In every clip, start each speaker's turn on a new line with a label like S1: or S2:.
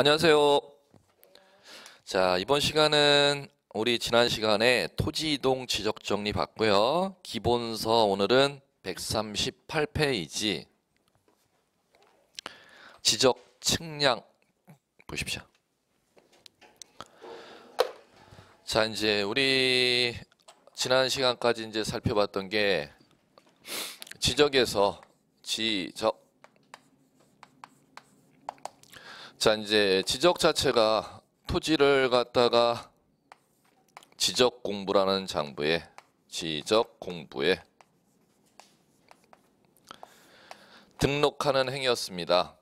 S1: 안녕하세요. 자, 이번 시간은 우리 지난 시간에 토지 이동 지적 정리 봤고요. 기본서 오늘은 138페이지 지적 측량 보십시오. 자, 이제 우리 지난 시간까지 이제 살펴봤던 게 지적에서 지적 자, 이제 지적 자체가 토지를 갖다가 지적 공부라는 장부에 지적 공부에 등록하는 행위였습니다.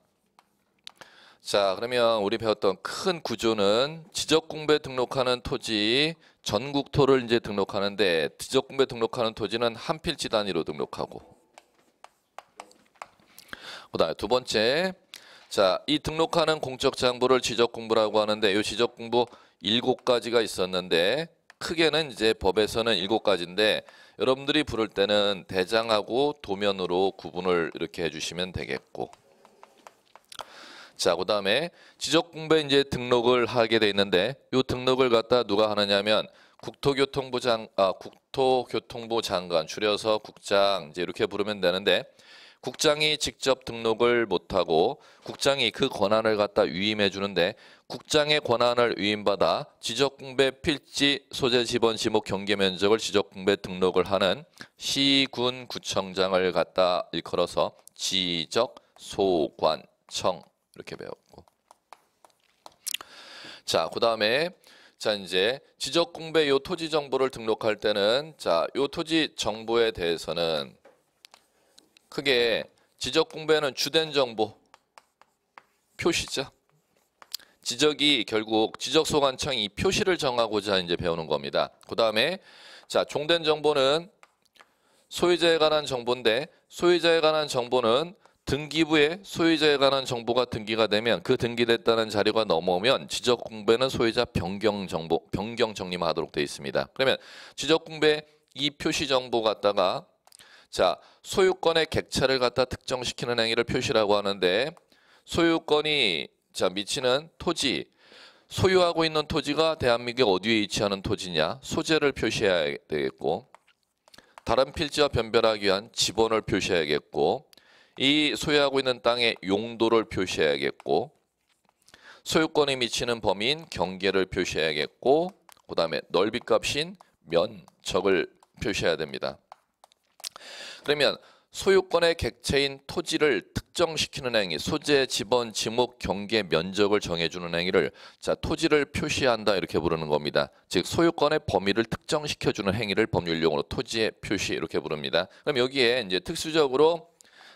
S1: 자, 그러면 우리 배웠던 큰 구조는 지적 공부에 등록하는 토지 전국토를 이제 등록하는데 지적 공부에 등록하는 토지는 한 필지 단위로 등록하고 그다음에 두 번째 자, 이 등록하는 공적 장부를 지적 공부라고 하는데 이 지적 공부 일곱 가지가 있었는데 크게는 이제 법에서는 일곱 가지인데 여러분들이 부를 때는 대장하고 도면으로 구분을 이렇게 해주시면 되겠고. 자, 그 다음에 지적 공부에 이제 등록을 하게 돼 있는데 이 등록을 갖다 누가 하느냐면 국토교통부 장 아, 국토교통부 장관 줄여서 국장 이제 이렇게 부르면 되는데 국장이 직접 등록을 못하고 국장이 그 권한을 갖다 위임해 주는데 국장의 권한을 위임받아 지적공배 필지 소재 지번 지목 경계 면적을 지적공배 등록을 하는 시군 구청장을 갖다 일컬어서 지적 소관청 이렇게 배웠고. 자 그 다음에 자 이제 지적 공배 요 토지 정보를 등록할 때는 자요 토지 정보에 대해서는 크게 지적 공배는 주된 정보 표시죠. 지적이 결국 지적 소관청이 이 표시를 정하고자 이제 배우는 겁니다. 그 다음에 자 종된 정보는 소유자에 관한 정보인데 소유자에 관한 정보는 등기부에 소유자에 관한 정보가 등기가 되면 그 등기됐다는 자료가 넘어오면 지적 공배는 소유자 변경 정보 변경 정리하도록 되어 있습니다. 그러면 지적 공배 이 표시 정보 갖다가 자 소유권의 객체를 갖다 특정시키는 행위를 표시라고 하는데 소유권이 자 미치는 토지 소유하고 있는 토지가 대한민국에 어디에 위치하는 토지냐 소재를 표시해야 되겠고 다른 필지와 변별하기 위한 지번을 표시해야겠고 이 소유하고 있는 땅의 용도를 표시해야겠고 소유권이 미치는 범위인 경계를 표시해야겠고 그 다음에 넓이값인 면적을 표시해야 됩니다. 그러면 소유권의 객체인 토지를 특정시키는 행위, 소재, 지번, 지목, 경계, 면적을 정해주는 행위를 자 토지를 표시한다 이렇게 부르는 겁니다. 즉 소유권의 범위를 특정시켜주는 행위를 법률용어로 토지의 표시 이렇게 부릅니다. 그럼 여기에 이제 특수적으로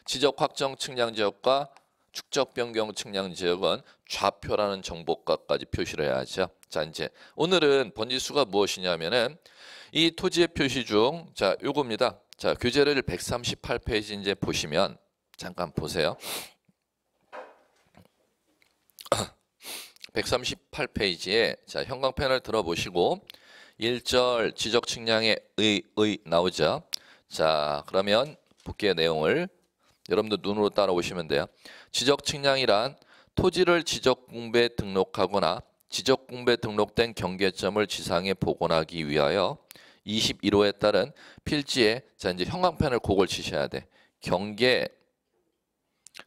S1: 지적 확정 측량 지역과 축적 변경 측량 지역은 좌표라는 정보값까지 표시를 해야죠. 자 이제 오늘은 번지수가 무엇이냐면은 이 토지의 표시 중 자 요겁니다. 자, 교재를 138페이지 이제 보시면 잠깐 보세요. 138페이지에 자, 형광펜을 들어보시고 1절 지적 측량의 의, 의 나오죠. 자, 그러면 복귀의 내용을 여러분들 눈으로 따라오시면 돼요. 지적 측량이란 토지를 지적 공부에 등록하거나 지적 공부에 등록된 경계점을 지상에 복원하기 위하여 21호에 따른 필지에 자 이제 형광펜을 곡을 치셔야 돼. 경계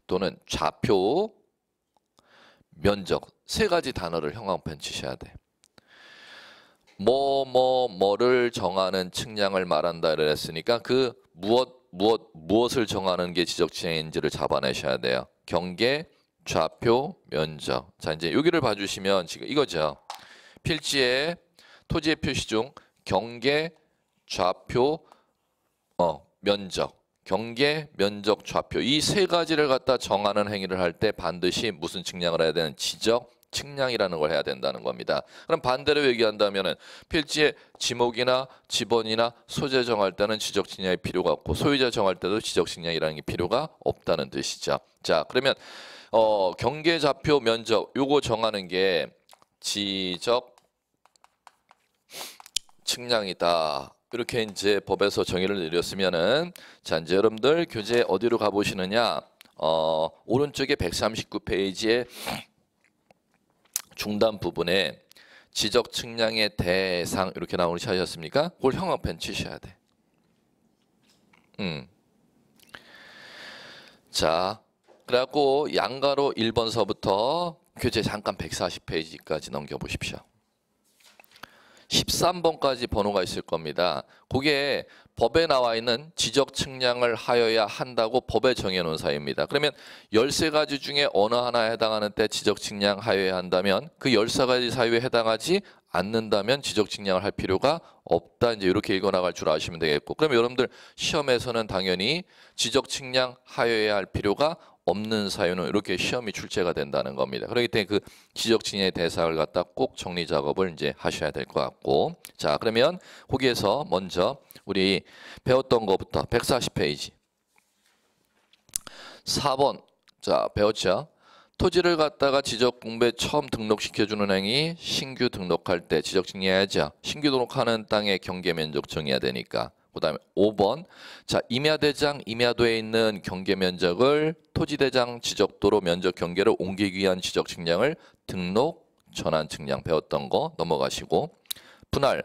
S1: 또는 좌표 면적 세 가지 단어를 형광펜 치셔야 돼. 뭐, 뭐, 뭐를 정하는 측량을 말한다 그랬으니까 그 무엇, 무엇, 무엇을 정하는 게 지적지행인지를 잡아내셔야 돼요. 경계, 좌표, 면적. 자, 이제 여기를 봐주시면 지금 이거죠. 필지에 토지의 표시 중 경계, 좌표, 어, 면적, 경계, 면적, 좌표 이 세 가지를 갖다 정하는 행위를 할 때 반드시 무슨 측량을 해야 되는 지적 측량이라는 걸 해야 된다는 겁니다. 그럼 반대로 얘기한다면은 필지의 지목이나 지번이나 소재 정할 때는 지적 측량이 필요가 없고 소유자 정할 때도 지적 측량이라는 게 필요가 없다는 뜻이죠. 자, 그러면 어, 경계 좌표 면적 요거 정하는 게 지적 측량이다. 이렇게 이제 법에서 정의를 내렸으면은 자 이제 여러분들 교재 어디로 가보시느냐 어, 오른쪽에 139페이지에 중단 부분에 지적 측량의 대상 이렇게 나오는 시 하셨습니까? 그걸 형광펜 치셔야 돼. 음. 자, 그래갖고 양가로 1번서부터 교재 잠깐 140페이지까지 넘겨보십시오. 13번까지 번호가 있을 겁니다. 그게 법에 나와 있는 지적 측량을 하여야 한다고 법에 정해놓은 사유입니다. 그러면 13가지 중에 어느 하나에 해당하는 때 지적 측량 하여야 한다면 그 13가지 사유에 해당하지 않는다면 지적 측량을 할 필요가 없다. 이제 이렇게 읽어 나갈 줄 아시면 되겠고 그럼 여러분들 시험에서는 당연히 지적 측량 하여야 할 필요가 없는 사유는 이렇게 시험이 출제가 된다는 겁니다. 그렇기 때문에 그 지적 진의 대상을 갖다 꼭 정리 작업을 이제 하셔야 될 것 같고 자 그러면 거기에서 먼저 우리 배웠던 것부터 140페이지 4번 자 배웠죠? 토지를 갖다가 지적 공부에 처음 등록시켜주는 행위 신규 등록할 때 지적 증여해야죠. 신규 등록하는 땅의 경계 면적 정해야 되니까 그다음에 5번. 자 임야대장 임야도에 있는 경계 면적을 토지대장 지적도로 면적 경계를 옮기기 위한 지적 측량을 등록 전환 측량 배웠던 거 넘어가시고. 분할.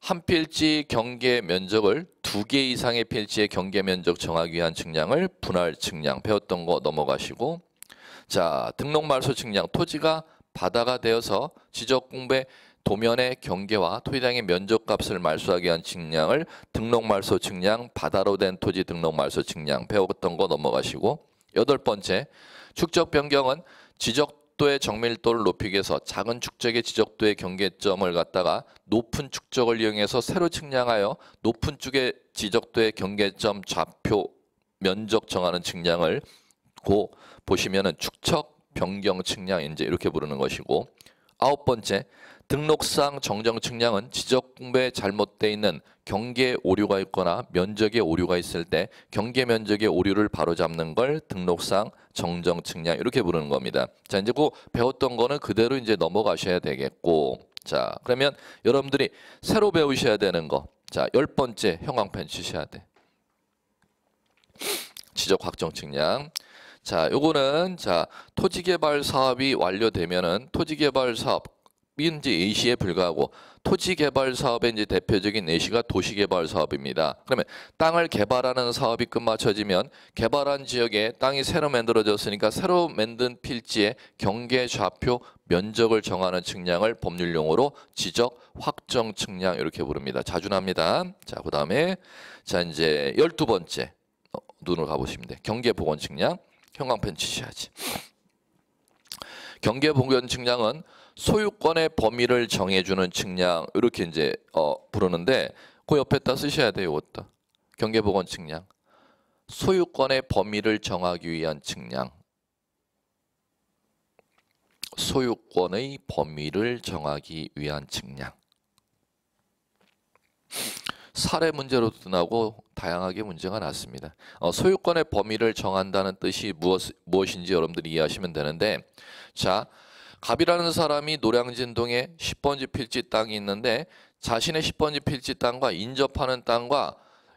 S1: 한 필지 경계 면적을 두 개 이상의 필지의 경계 면적 정하기 위한 측량을 분할 측량 배웠던 거 넘어가시고. 자 등록 말소 측량 토지가 바다가 되어서 지적 공부에 도면의 경계와 토지량의 면적값을 말소하기 위한 측량을 등록 말소 측량 바다로 된 토지 등록 말소 측량 배웠던 거 넘어가시고 여덟 번째 축적 변경은 지적도의 정밀도를 높이기 위해서 작은 축적의 지적도의 경계점을 갖다가 높은 축적을 이용해서 새로 측량하여 높은 쪽의 지적도의 경계점 좌표 면적 정하는 측량을 고 보시면은 축척 변경 측량 이제 이렇게 부르는 것이고 아홉 번째 등록상 정정 측량은 지적 공부에 잘못돼 있는 경계 오류가 있거나 면적에 오류가 있을 때 경계 면적의 오류를 바로잡는 걸 등록상 정정 측량 이렇게 부르는 겁니다. 자 이제 그 배웠던 거는 그대로 이제 넘어가셔야 되겠고 자 그러면 여러분들이 새로 배우셔야 되는 거. 자 열 번째 형광펜 치셔야 돼. 지적 확정 측량. 자, 요거는 자 토지 개발 사업이 완료되면은 토지 개발 사업 이제 A시에 불과하고 토지 개발 사업의 이제 대표적인 A시가 도시 개발 사업입니다. 그러면 땅을 개발하는 사업이 끝마쳐지면 개발한 지역에 땅이 새로 만들어졌으니까 새로 만든 필지의 경계 좌표 면적을 정하는 측량을 법률 용어로 지적 확정 측량 이렇게 부릅니다. 자주 납니다. 자, 그다음에 자 이제 열두 번째 어, 눈으로 가보시면 돼. 경계 보건 측량. 형광펜 치셔야지. 경계 보건 측량은 소유권의 범위를 정해주는 측량 이렇게 이제 어, 부르는데 그 옆에다 쓰셔야 돼요. 이것도 경계 보건 측량. 소유권의 범위를 정하기 위한 측량. 소유권의 범위를 정하기 위한 측량. 사례 문제로도 나고 다양하게 문제가 났습니다. 어, 소유권의 범위를 정한다는 뜻이 무엇, 무엇인지 여러분들이 이해하시면 되는데 자 갑이라는 사람이 노량진동에 10번지 필지 땅이 있는데 자신의 10번지 필지 땅과 인접하는 땅과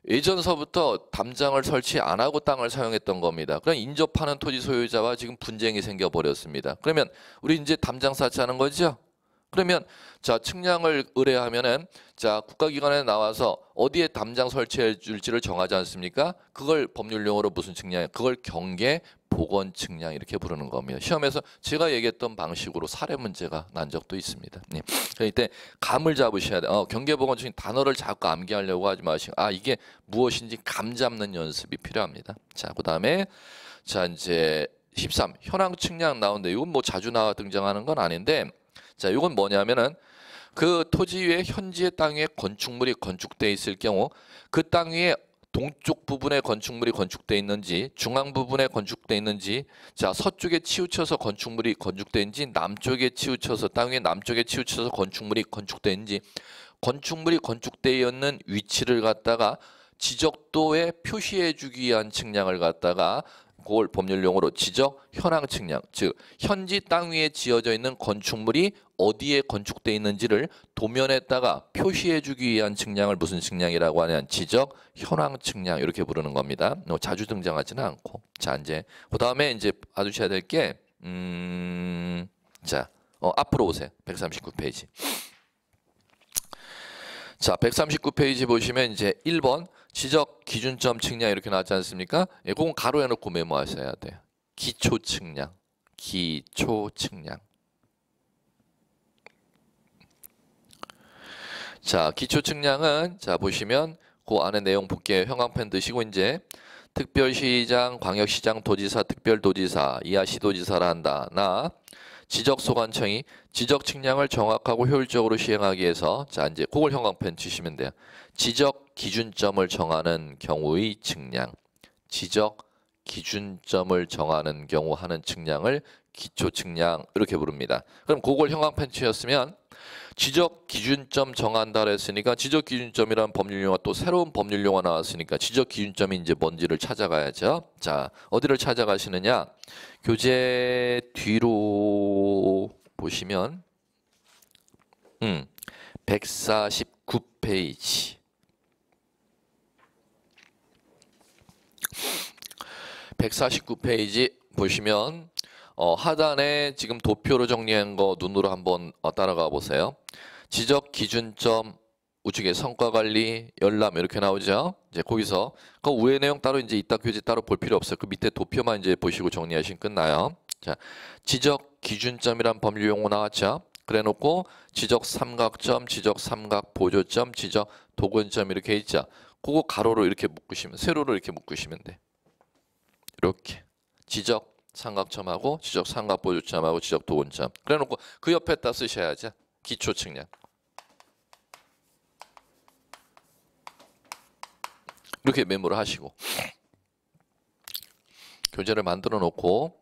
S1: 예전서부터 담장을 설치 안 하고 땅을 사용했던 겁니다. 그럼 인접하는 토지 소유자와 지금 분쟁이 생겨 버렸습니다. 그러면 우리 이제 담장 쌓자는 거죠? 그러면 자 측량을 의뢰하면은 자 국가기관에 나와서 어디에 담장 설치해 줄지를 정하지 않습니까? 그걸 법률 용어로 무슨 측량? 그걸 경계 보건 측량 이렇게 부르는 겁니다. 시험에서 제가 얘기했던 방식으로 사례 문제가 난 적도 있습니다. 네. 이때 감을 잡으셔야 돼. 어, 경계 보건 측량 단어를 자꾸 암기하려고 하지 마시고 아 이게 무엇인지 감 잡는 연습이 필요합니다. 자 그다음에 자 이제 13 현황 측량 나오는데 이건 뭐 자주 나와 등장하는 건 아닌데 자, 이건 뭐냐면은 그 토지 위에 현지의 땅 위에 건축물이 건축돼 있을 경우 그 땅 위에 동쪽 부분에 건축물이 건축돼 있는지 중앙 부분에 건축돼 있는지 자 서쪽에 치우쳐서 건축물이 건축돼 있는지 남쪽에 치우쳐서 땅 위에 남쪽에 치우쳐서 건축물이 건축돼 있는지 건축물이 건축되어 있는 위치를 갖다가 지적도에 표시해 주기 위한 측량을 갖다가 그걸 법률 용어로 지적 현황 측량, 즉 현지 땅 위에 지어져 있는 건축물이 어디에 건축돼 있는지를 도면에다가 표시해 주기 위한 측량을 무슨 측량이라고 하냐면 지적 현황 측량 이렇게 부르는 겁니다. 뭐 자주 등장하지는 않고. 자, 이제 그 다음에 이제 봐주셔야 될 게 음, 자, 어, 앞으로 오세요. 139페이지. 자, 139페이지 보시면 이제 1번 지적 기준점 측량 이렇게 나왔지 않습니까? 예, 그건 가로 해 놓고 메모하셔야 돼요. 기초 측량. 기초 측량. 자, 기초 측량은 자 보시면 그 안에 내용 볼게요. 형광펜 드시고 이제 특별시장, 광역시장, 도지사, 특별도지사, 이하 시도지사라 한다. 나 지적소관청이 지적 측량을 정확하고 효율적으로 시행하기 위해서 자 이제 그걸 형광펜 치시면 돼요. 지적 기준점을 정하는 경우의 측량. 지적 기준점을 정하는 경우 하는 측량을 기초 측량 이렇게 부릅니다. 그럼 그걸 형광 펜 치셨으면 지적 기준점 정한다 그랬으니까 지적 기준점이라는 법률 용어 또 새로운 법률 용어 나왔으니까 지적 기준점이 이제 뭔지를 찾아가야죠. 자, 어디를 찾아가시느냐? 교재 뒤로 보시면 음. 149페이지 149페이지 보시면 어, 하단에 지금 도표로 정리한 거 눈으로 한번 어, 따라가 보세요. 지적 기준점 우측에 성과 관리 열람 이렇게 나오죠. 이제 거기서 그 위에 내용 따로 이제 이따 교재 따로 볼 필요 없어요. 그 밑에 도표만 이제 보시고 정리하시면 끝나요. 자, 지적 기준점이란 법률 용어 나왔죠. 그래놓고 지적 삼각점, 지적 삼각 보조점, 지적 도근점 이렇게 있죠. 그거 가로로 이렇게 묶으시면 세로로 이렇게 묶으시면 돼. 이렇게 지적 삼각점하고 지적 삼각 보조점하고 지적 도근점. 그래놓고 그 옆에다 쓰셔야죠. 기초 측량. 이렇게 메모를 하시고 교재를 만들어 놓고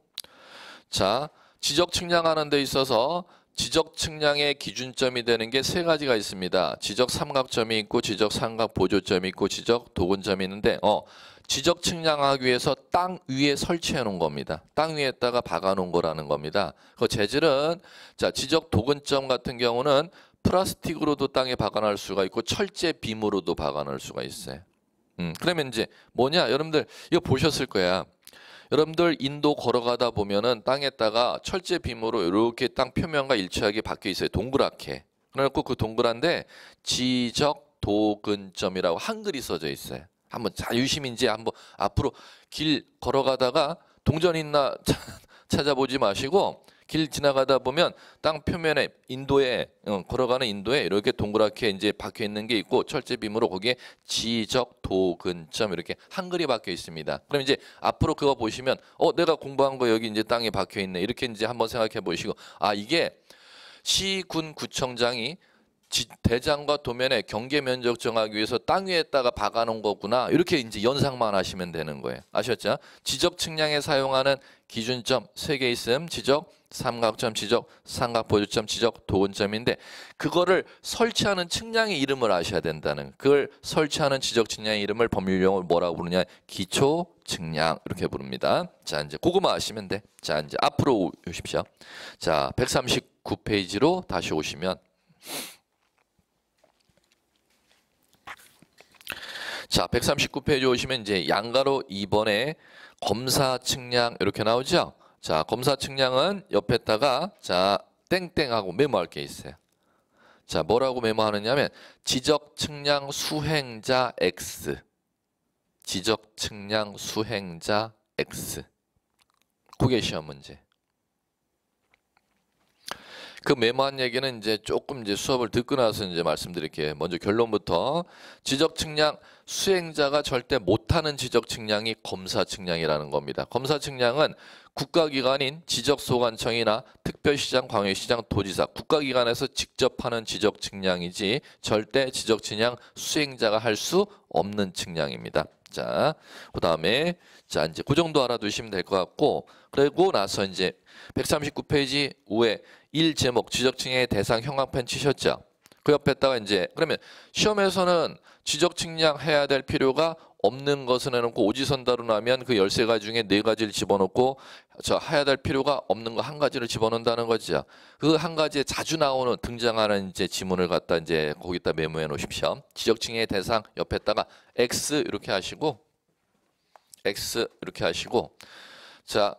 S1: 자 지적 측량하는 데 있어서 지적 측량의 기준점이 되는 게 세 가지가 있습니다. 지적 삼각점이 있고 지적 삼각 보조점이 있고 지적 도근점이 있는데 어 지적 측량하기 위해서 땅 위에 설치해 놓은 겁니다. 땅 위에다가 박아 놓은 거라는 겁니다. 그 재질은 자 지적 도근점 같은 경우는 플라스틱으로도 땅에 박아 놓을 수가 있고 철제 빔으로도 박아 놓을 수가 있어요. 음, 그러면 이제 뭐냐? 여러분들 이거 보셨을 거야. 여러분들 인도 걸어가다 보면은 땅에다가 철제 빔으로 이렇게 땅 표면과 일치하게 박혀 있어요. 동그랗게. 그래갖고 그 동그란데 지적 도근점이라고 한글이 써져 있어요. 한번 자 유심히 이제 한번 앞으로 길 걸어가다가 동전 있나 찾아보지 마시고 길 지나가다 보면 땅 표면에 인도에 어, 걸어가는 인도에 이렇게 동그랗게 이제 박혀 있는 게 있고 철제 빔으로 거기에 지적 도근점 이렇게 한글이 박혀 있습니다. 그럼 이제 앞으로 그거 보시면 어 내가 공부한 거 여기 이제 땅에 박혀 있네 이렇게 이제 한번 생각해 보시고 아 이게 시군 구청장이 지, 대장과 도면의 경계 면적 정하기 위해서 땅 위에다가 박아놓은 거구나 이렇게 이제 연상만 하시면 되는 거예요. 아셨죠? 지적 측량에 사용하는 기준점 세 개 있음 지적 삼각점 지적 삼각 보조점 지적 도근점인데 그거를 설치하는 측량의 이름을 아셔야 된다는 그걸 설치하는 지적 측량의 이름을 법률 용어로 뭐라고 부르냐 기초 측량 이렇게 부릅니다. 자 이제 그거만 아시면 돼. 자 이제 앞으로 오십시오. 자 139페이지로 다시 오시면 자, 139페이지 오시면 이제 양가로 2번에 검사 측량 이렇게 나오죠? 자, 검사 측량은 옆에다가 자, 땡땡하고 메모할 게 있어요. 자, 뭐라고 메모하느냐면 지적 측량 수행자 X. 지적 측량 수행자 X. 그게 시험 문제. 그 메모한 얘기는 이제 조금 이제 수업을 듣고 나서 이제 말씀드릴게요. 먼저 결론부터 지적 측량 수행자가 절대 못하는 지적 측량이 검사 측량이라는 겁니다. 검사 측량은 국가기관인 지적소관청이나 특별시장, 광역시장, 도지사, 국가기관에서 직접 하는 지적 측량이지 절대 지적 측량 수행자가 할 수 없는 측량입니다. 자, 그 다음에 자 이제 그 정도 알아두시면 될 것 같고 그리고 나서 이제 139페이지 우에 1 제목 지적층의 대상 형광펜 치셨죠? 그 옆에다가 이제 그러면 시험에서는 지적 측량해야 될 필요가 없는 것을 해놓고 오지선다로 나면 그 13가지 중에 4가지를 집어넣고 저 해야 될 필요가 없는 거 한 가지를 집어넣는다는 거죠. 그 한 가지에 자주 나오는 등장하는 이제 지문을 갖다 이제 거기다 메모해 놓으십시오. 지적층의 대상 옆에다가 X 이렇게 하시고 X 이렇게 하시고 자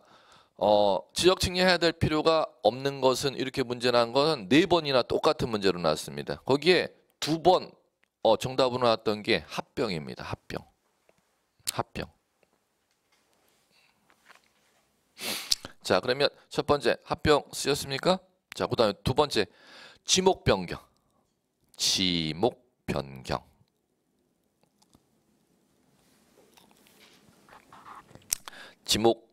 S1: 어, 지적 측량해야 될 필요가 없는 것은 이렇게 문제 난 것은 네 번이나 똑같은 문제로 나왔습니다. 거기에 두번 어, 정답으로 나왔던 게 합병입니다. 합병. 합병. 자, 그러면 첫 번째 합병 쓰였습니까? 자, 그다음에 두 번째 지목 변경. 지목 변경. 지목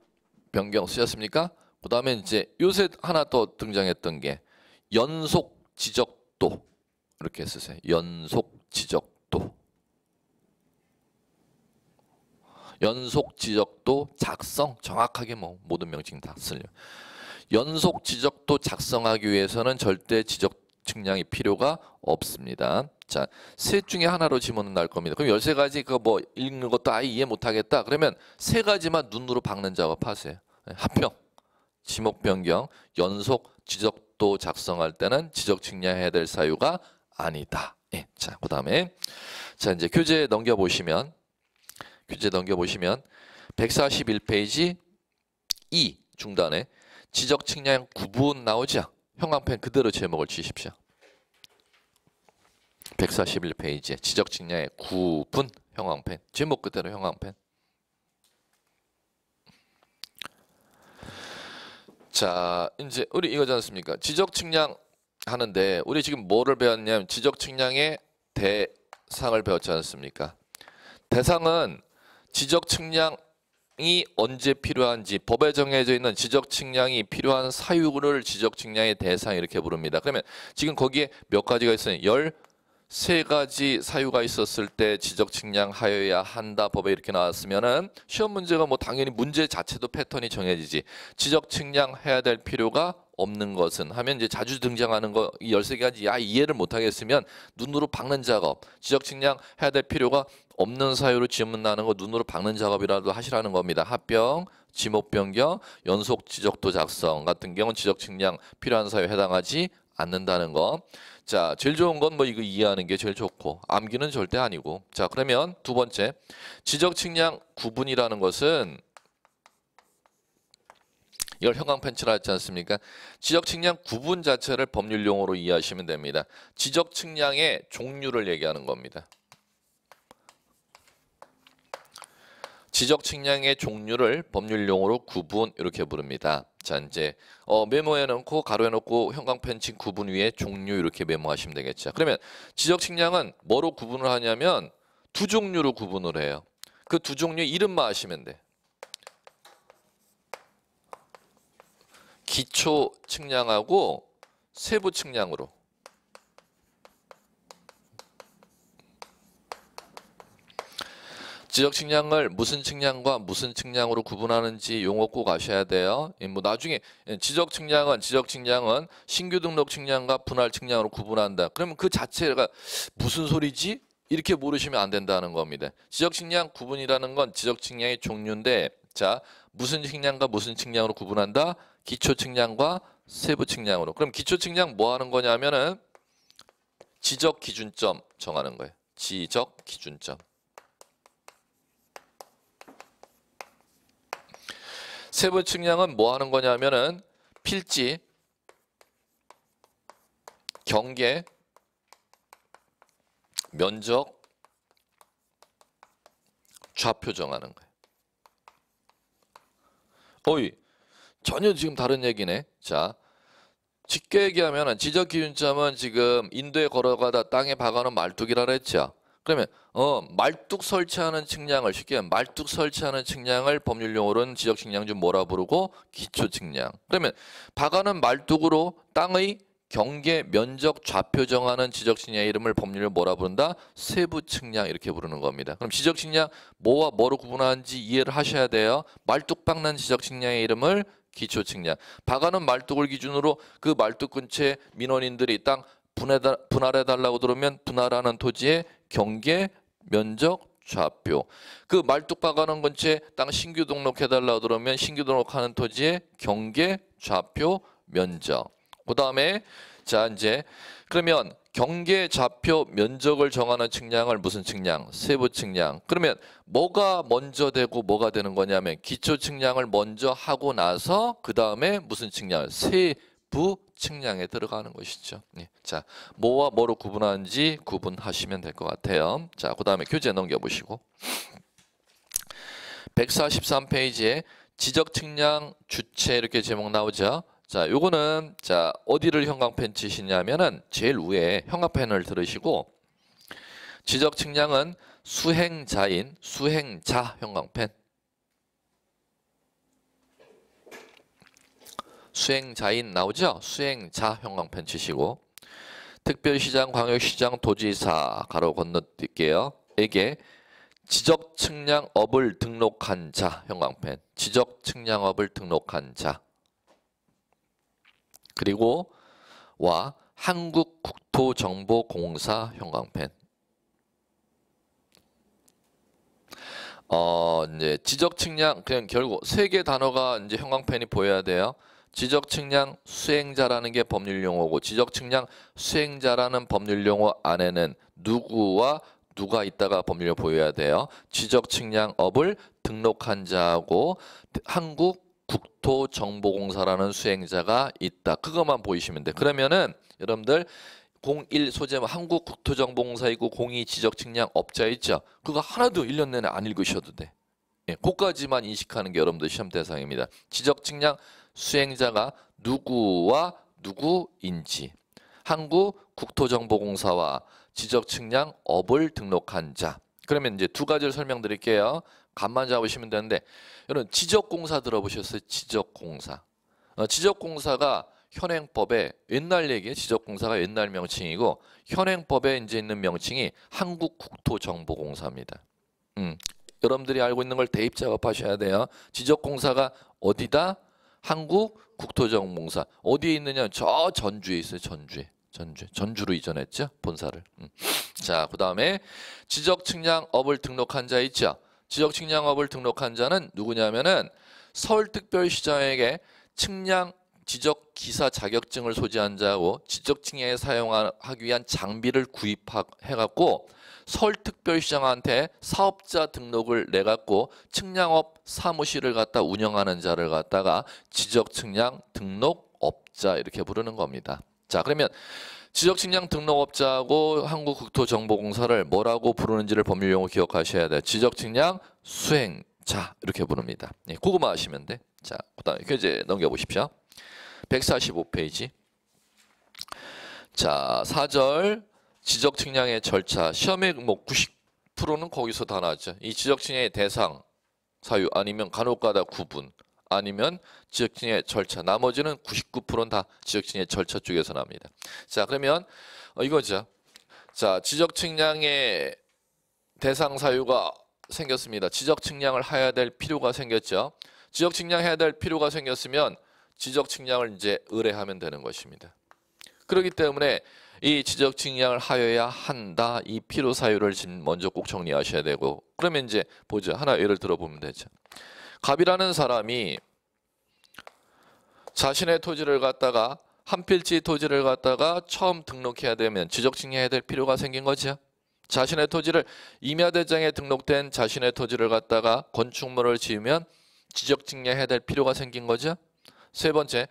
S1: 변경 쓰였습니까? 그 다음에 이제 요새 하나 더 등장했던 게 연속 지적도 이렇게 쓰세요. 연속 지적도. 연속 지적도 작성 정확하게 뭐 모든 명칭 다 쓸려. 연속 지적도 작성하기 위해서는 절대 지적 측량이 필요가 없습니다. 자, 셋 중에 하나로 지문은 날 겁니다. 그럼 13가지 그거 뭐 읽는 것도 아예 이해 못 하겠다. 그러면 세 가지만 눈으로 박는 작업 하세요. 네, 합평, 지목 변경, 연속 지적도 작성할 때는 지적 측량해야 될 사유가 아니다. 예. 자, 그 다음에 자, 이제 교재 넘겨 보시면 교재 넘겨 보시면 141페이지 2 중단에 지적 측량 구분 나오죠? 형광펜 그대로 제목을 치십시오. 141페이지에 지적 측량의 구분 형광펜 제목 그대로 형광펜. 자 이제 우리 이거지 않습니까? 지적 측량 하는데 우리 지금 뭐를 배웠냐면 지적 측량의 대상을 배웠지 않습니까? 대상은 지적 측량 이 언제 필요한지 법에 정해져 있는 지적 측량이 필요한 사유를 지적 측량의 대상 이렇게 부릅니다. 그러면 지금 거기에 몇 가지가 있어요? 열세 가지 사유가 있었을 때 지적 측량하여야 한다 법에 이렇게 나왔으면은 시험 문제가 뭐 당연히 문제 자체도 패턴이 정해지지 지적 측량해야 될 필요가 없는 것은 하면 이제 자주 등장하는 거이 13가지 야 이해를 못 하겠으면 눈으로 박는 작업 지적 측량 해야 될 필요가 없는 사유로 지문 나는 거 눈으로 박는 작업이라도 하시라는 겁니다. 합병, 지목 변경, 연속 지적도 작성 같은 경우는 지적 측량 필요한 사유에 해당하지 않는다는 거. 자, 제일 좋은 건 뭐 이거 이해하는 게 제일 좋고 암기는 절대 아니고. 자, 그러면 두 번째 지적 측량 구분이라는 것은 이걸 형광펜 칠하 했지 않습니까? 지적 측량 구분 자체를 법률 용어로 이해하시면 됩니다. 지적 측량의 종류를 얘기하는 겁니다. 지적 측량의 종류를 법률 용어로 구분 이렇게 부릅니다. 자 이제 어, 메모해 놓고 가로해 놓고 형광펜 친 구분 위에 종류 이렇게 메모하시면 되겠죠. 그러면 지적 측량은 뭐로 구분을 하냐면 두 종류로 구분을 해요. 그 두 종류 이름만 아시면 돼. 기초 측량하고 세부 측량으로. 지적 측량을 무슨 측량과 무슨 측량으로 구분하는지 용어 꼭 아셔야 돼요. 예, 뭐 나중에 지적 측량은 지적 측량은 신규 등록 측량과 분할 측량으로 구분한다. 그러면 그 자체가 무슨 소리지? 이렇게 모르시면 안 된다는 겁니다. 지적 측량 구분이라는 건 지적 측량의 종류인데 자 무슨 측량과 무슨 측량으로 구분한다? 기초 측량과 세부 측량으로. 그럼 기초 측량 뭐 하는 거냐면은 지적 기준점 정하는 거예요. 지적 기준점. 세부 측량은 뭐 하는 거냐면은 필지, 경계, 면적, 좌표 정하는 거예요. 어이 전혀 지금 다른 얘기네. 자, 쉽게 얘기하면 지적 기준점은 지금 인도에 걸어가다 땅에 박아놓은 말뚝이라 그랬죠. 그러면 어 말뚝 설치하는 측량을 쉽게 말뚝 설치하는 측량을 법률 용어로는 지적 측량 중 뭐라 부르고 기초 측량. 그러면 박아놓은 말뚝으로 땅의 경계, 면적, 좌표 정하는 지적 측량의 이름을 법률로 뭐라 부른다? 세부 측량 이렇게 부르는 겁니다. 그럼 지적 측량 뭐와 뭐로 구분하는지 이해를 하셔야 돼요. 말뚝 박는 지적 측량의 이름을 기초 측량. 박아놓은 말뚝을 기준으로 그 말뚝 근처에 민원인들이 땅 분할해 달라고 들으면 분할하는 토지의 경계, 면적, 좌표. 그 말뚝 박아놓은 근처에 땅 신규 등록해 달라고 들으면 신규 등록하는 토지의 경계, 좌표, 면적. 그 다음에 자, 이제 그러면 경계 좌표 면적을 정하는 측량을 무슨 측량? 세부 측량. 그러면 뭐가 먼저 되고 뭐가 되는 거냐면 기초 측량을 먼저 하고 나서 그 다음에 무슨 측량? 세부 측량에 들어가는 것이죠. 예. 자, 뭐와 뭐로 구분하는지 구분하시면 될 것 같아요. 자, 그 다음에 교재 넘겨보시고 143페이지에 지적 측량 주체 이렇게 제목 나오죠. 자, 요거는 자 어디를 형광펜 치시냐면은 제일 위에 형광펜을 들으시고 지적 측량은 수행자인 수행자 형광펜 수행자인 나오죠? 수행자 형광펜 치시고 특별시장, 광역시장, 도지사 가로 건너뛸게요. 에게 지적 측량업을 등록한 자 형광펜 지적 측량업을 등록한 자 그리고 와 한국국토정보공사 형광펜. 어 이제 지적 측량 그냥 결국 세 개 단어가 이제 형광펜이 보여야 돼요. 지적 측량 수행자라는 게 법률 용어고 지적 측량 수행자라는 법률 용어 안에는 누구와 누가 있다가 법률 보여야 돼요. 지적 측량업을 등록한 자하고 한국 국토정보공사라는 수행자가 있다. 그것만 보이시면 돼. 그러면은 여러분들 01 소재만 한국 국토정보공사 있고 02 지적 측량 업자 있죠. 그거 하나도 1년 내내 안 읽으셔도 돼. 예, 그까지만 인식하는 게 여러분들 시험 대상입니다. 지적 측량 수행자가 누구와 누구인지 한국 국토정보공사와 지적측량 업을 등록한 자. 그러면 이제 두 가지를 설명드릴게요. 간만 잡으시면 되는데 여러분 지적공사 들어보셨어요? 지적공사. 어, 지적공사가 현행법에 옛날 얘기에 지적공사가 옛날 명칭이고 현행법에 이제 있는 명칭이 한국국토정보공사입니다. 음, 여러분들이 알고 있는 걸 대입 작업하셔야 돼요. 지적공사가 어디다? 한국 국토정보공사 어디에 있느냐? 저 전주에 있어요. 전주에. 전주 전주로 이전했죠 본사를. 음. 자, 그 다음에 지적 측량업을 등록한 자 있죠. 지적 측량업을 등록한 자는 누구냐면은 서울특별시장에게 측량 지적 기사 자격증을 소지한 자고 지적 측량에 사용하기 위한 장비를 구입해 갖고 서울특별시장한테 사업자 등록을 내 갖고 측량업 사무실을 갖다 운영하는 자를 갖다가 지적 측량 등록업자 이렇게 부르는 겁니다. 자, 그러면 지적측량 등록업자하고 한국국토정보공사를 뭐라고 부르는지를 법률 용어 기억하셔야 돼요. 지적측량 수행자 이렇게 부릅니다. 예, 그거만 하시면 돼. 자, 그다음에 교재 넘겨보십시오. 145페이지. 자, 4절 지적 측량의 절차. 시험에 뭐 90%는 거기서 다 나왔죠. 이 지적 측량의 대상, 사유 아니면 간혹가다 구분 아니면 지적증의 절차. 나머지는 99%는 다 지적증의 절차 쪽에서 납니다. 자, 그러면 어, 이거죠. 자, 지적 측량의 대상 사유가 생겼습니다. 지적 측량을 해야 될 필요가 생겼죠. 지적 측량해야 될 필요가 생겼으면 지적 측량을 이제 의뢰하면 되는 것입니다. 그렇기 때문에 이 지적 측량을 하여야 한다. 이 필요 사유를 먼저 꼭 정리하셔야 되고 그러면 이제 보죠. 하나 예를 들어 보면 되죠. 갑이라는 사람이 자신의 토지를 갖다가 한 필지 토지를 갖다가 처음 등록해야 되면 지적증명해야 될 필요가 생긴 거죠. 자신의 토지를 임야대장에 등록된 자신의 토지를 갖다가 건축물을 지으면 지적증명해야 될 필요가 생긴 거죠. 세 번째,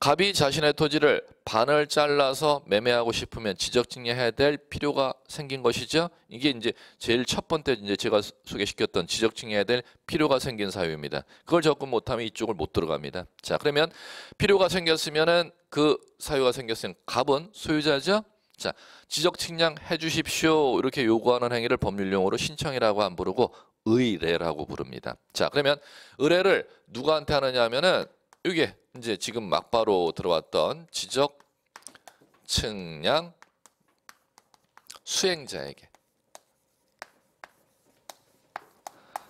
S1: 갑이 자신의 토지를 반을 잘라서 매매하고 싶으면 지적 증명해야 될 필요가 생긴 것이죠. 이게 이제 제일 첫 번째 이제 제가 소개시켰던 지적 증명해야 될 필요가 생긴 사유입니다. 그걸 접근 못하면 이쪽을 못 들어갑니다. 자, 그러면 필요가 생겼으면은 그 사유가 생겼으면 갑은 소유자죠. 자, 지적 측량 해 주십시오. 이렇게 요구하는 행위를 법률용어로 신청이라고 안 부르고 의뢰라고 부릅니다. 자, 그러면 의뢰를 누구한테 하느냐 하면은 이게 이제 지금 막바로 들어왔던 지적 측량 수행자에게.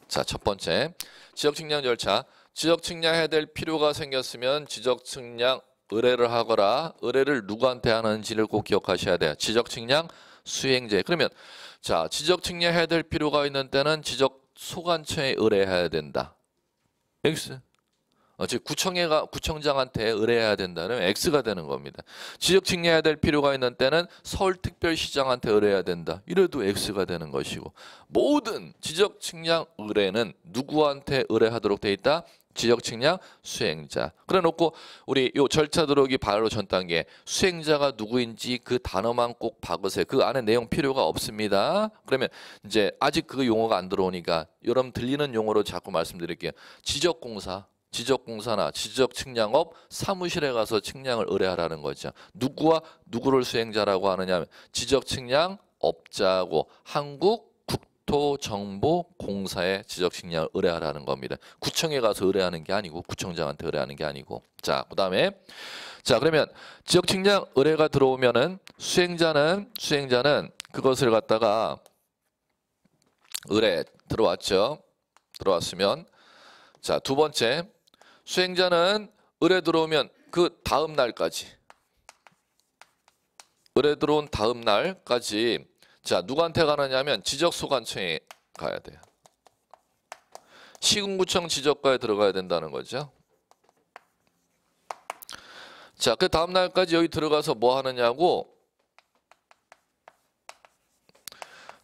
S1: 자, 첫 번째. 지적 측량 절차. 지적 측량해야 될 필요가 생겼으면 지적 측량 의뢰를 하거라. 의뢰를 누구한테 하는지를 꼭 기억하셔야 돼요. 지적 측량 수행제. 그러면 자 지적 측량해야 될 필요가 있는 때는 지적 소관청에 의뢰해야 된다. X 어, 즉 구청회가 구청장한테 의뢰해야 된다는 X가 되는 겁니다. 지적 측량해야 될 필요가 있는 때는 서울특별시장한테 의뢰해야 된다. 이래도 X가 되는 것이고 모든 지적 측량 의뢰는 누구한테 의뢰하도록 돼 있다? 지적 측량 수행자. 그래 놓고 우리 요 절차 들어오기 바로 전 단계 수행자가 누구인지 그 단어만 꼭 박으세요. 그 안에 내용 필요가 없습니다. 그러면 이제 아직 그 용어가 안 들어오니까 여러분 들리는 용어로 자꾸 말씀드릴게요. 지적 공사. 지적공사나 지적측량업 사무실에 가서 측량을 의뢰하라는 거죠. 누구와 누구를 수행자라고 하느냐 지적측량 업자고 한국 국토정보공사에 지적측량을 의뢰하라는 겁니다. 구청에 가서 의뢰하는 게 아니고 구청장한테 의뢰하는 게 아니고 자 그다음에 자 그러면 지적측량 의뢰가 들어오면은 수행자는 수행자는 그것을 갖다가 의뢰 들어왔죠. 들어왔으면 자 두 번째 수행자는 의뢰 들어오면 그 다음 날까지 의뢰 들어온 다음 날까지 자 누구한테 가느냐면 지적소관청에 가야 돼요. 시군구청 지적과에 들어가야 된다는 거죠. 자 그 다음 날까지 여기 들어가서 뭐 하느냐고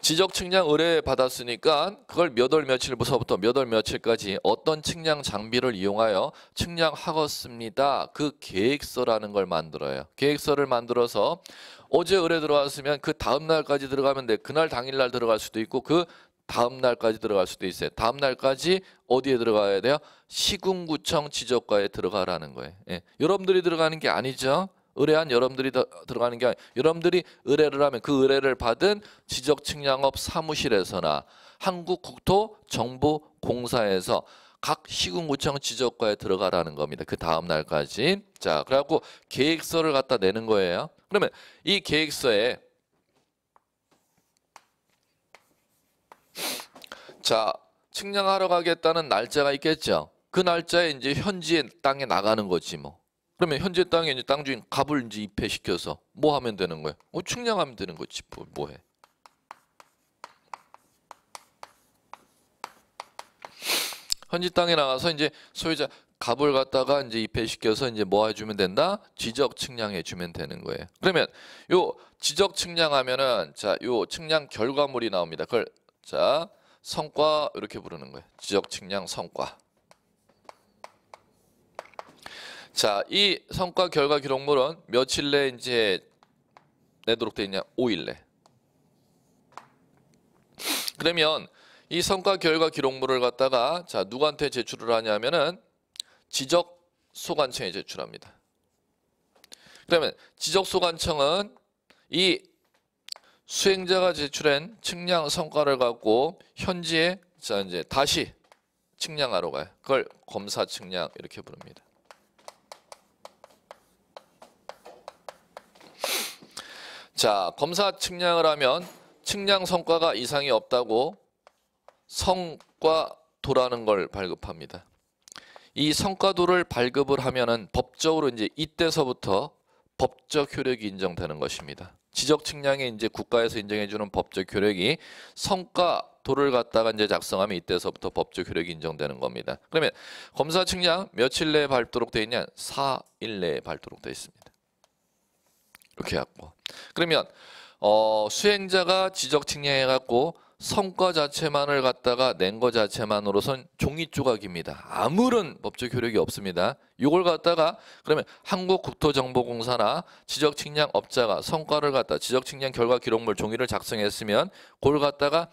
S1: 지적 측량 의뢰 받았으니까 그걸 몇 월 며칠부터부터 몇 월 며칠까지 어떤 측량 장비를 이용하여 측량하겠습니다. 그 계획서라는 걸 만들어요. 계획서를 만들어서 어제 의뢰 들어왔으면 그 다음 날까지 들어가면 돼. 그날 당일 날 들어갈 수도 있고 그 다음 날까지 들어갈 수도 있어요. 다음 날까지 어디에 들어가야 돼요? 시군구청 지적과에 들어가라는 거예요. 예. 여러분들이 들어가는 게 아니죠. 의뢰한 여러분들이 더- 들어가는 게 아니라 여러분들이 의뢰를 하면 그 의뢰를 받은 지적측량업 사무실에서나 한국국토정보공사에서 각 시군구청 지적과에 들어가라는 겁니다. 그 다음 날까지. 자, 그래갖고 계획서를 갖다 내는 거예요. 그러면 이 계획서에 자 측량하러 가겠다는 날짜가 있겠죠. 그 날짜에 이제 현지의 땅에 나가는 거지 뭐. 그러면 현재 땅에 이제 땅 주인 갑을 이제 입회시켜서 뭐 하면 되는 거예요? 뭐 측량하면 되는 거지 뭐, 뭐 해? 현지 땅에 나가서 이제 소유자 갑을 갖다가 이제 입회시켜서 이제 뭐 해주면 된다? 지적 측량해 주면 되는 거예요. 그러면 요 지적 측량하면은 자요 측량 결과물이 나옵니다. 그걸 자 성과 이렇게 부르는 거예요. 지적 측량 성과. 자, 이 성과 결과 기록물은 며칠 내에 이제 내도록 돼 있냐? 5일 내. 그러면 이 성과 결과 기록물을 갖다가 자, 누구한테 제출을 하냐면은 지적 소관청에 제출합니다. 그러면 지적 소관청은 이 수행자가 제출한 측량 성과를 갖고 현지에 자 이제 다시 측량하러 가요. 그걸 검사 측량 이렇게 부릅니다. 자, 검사 측량을 하면 측량 성과가 이상이 없다고 성과도라는 걸 발급합니다. 이 성과도를 발급을 하면은 법적으로 이제 이때서부터 법적 효력이 인정되는 것입니다. 지적 측량에 이제 국가에서 인정해 주는 법적 효력이 성과도를 갖다가 이제 작성하면 이때서부터 법적 효력이 인정되는 겁니다. 그러면 검사 측량 며칠 내에 발도록 돼 있냐? 4일 내에 발도록 돼 있습니다. 이렇게 갖고 그러면 어, 수행자가 지적 측량해 갖고 성과 자체만을 갖다가 낸 거 자체만으로선 종이 조각입니다. 아무런 법적 효력이 없습니다. 이걸 갖다가 그러면 한국국토정보공사나 지적 측량 업자가 성과를 갖다 지적 측량 결과 기록물 종이를 작성했으면 그걸 갖다가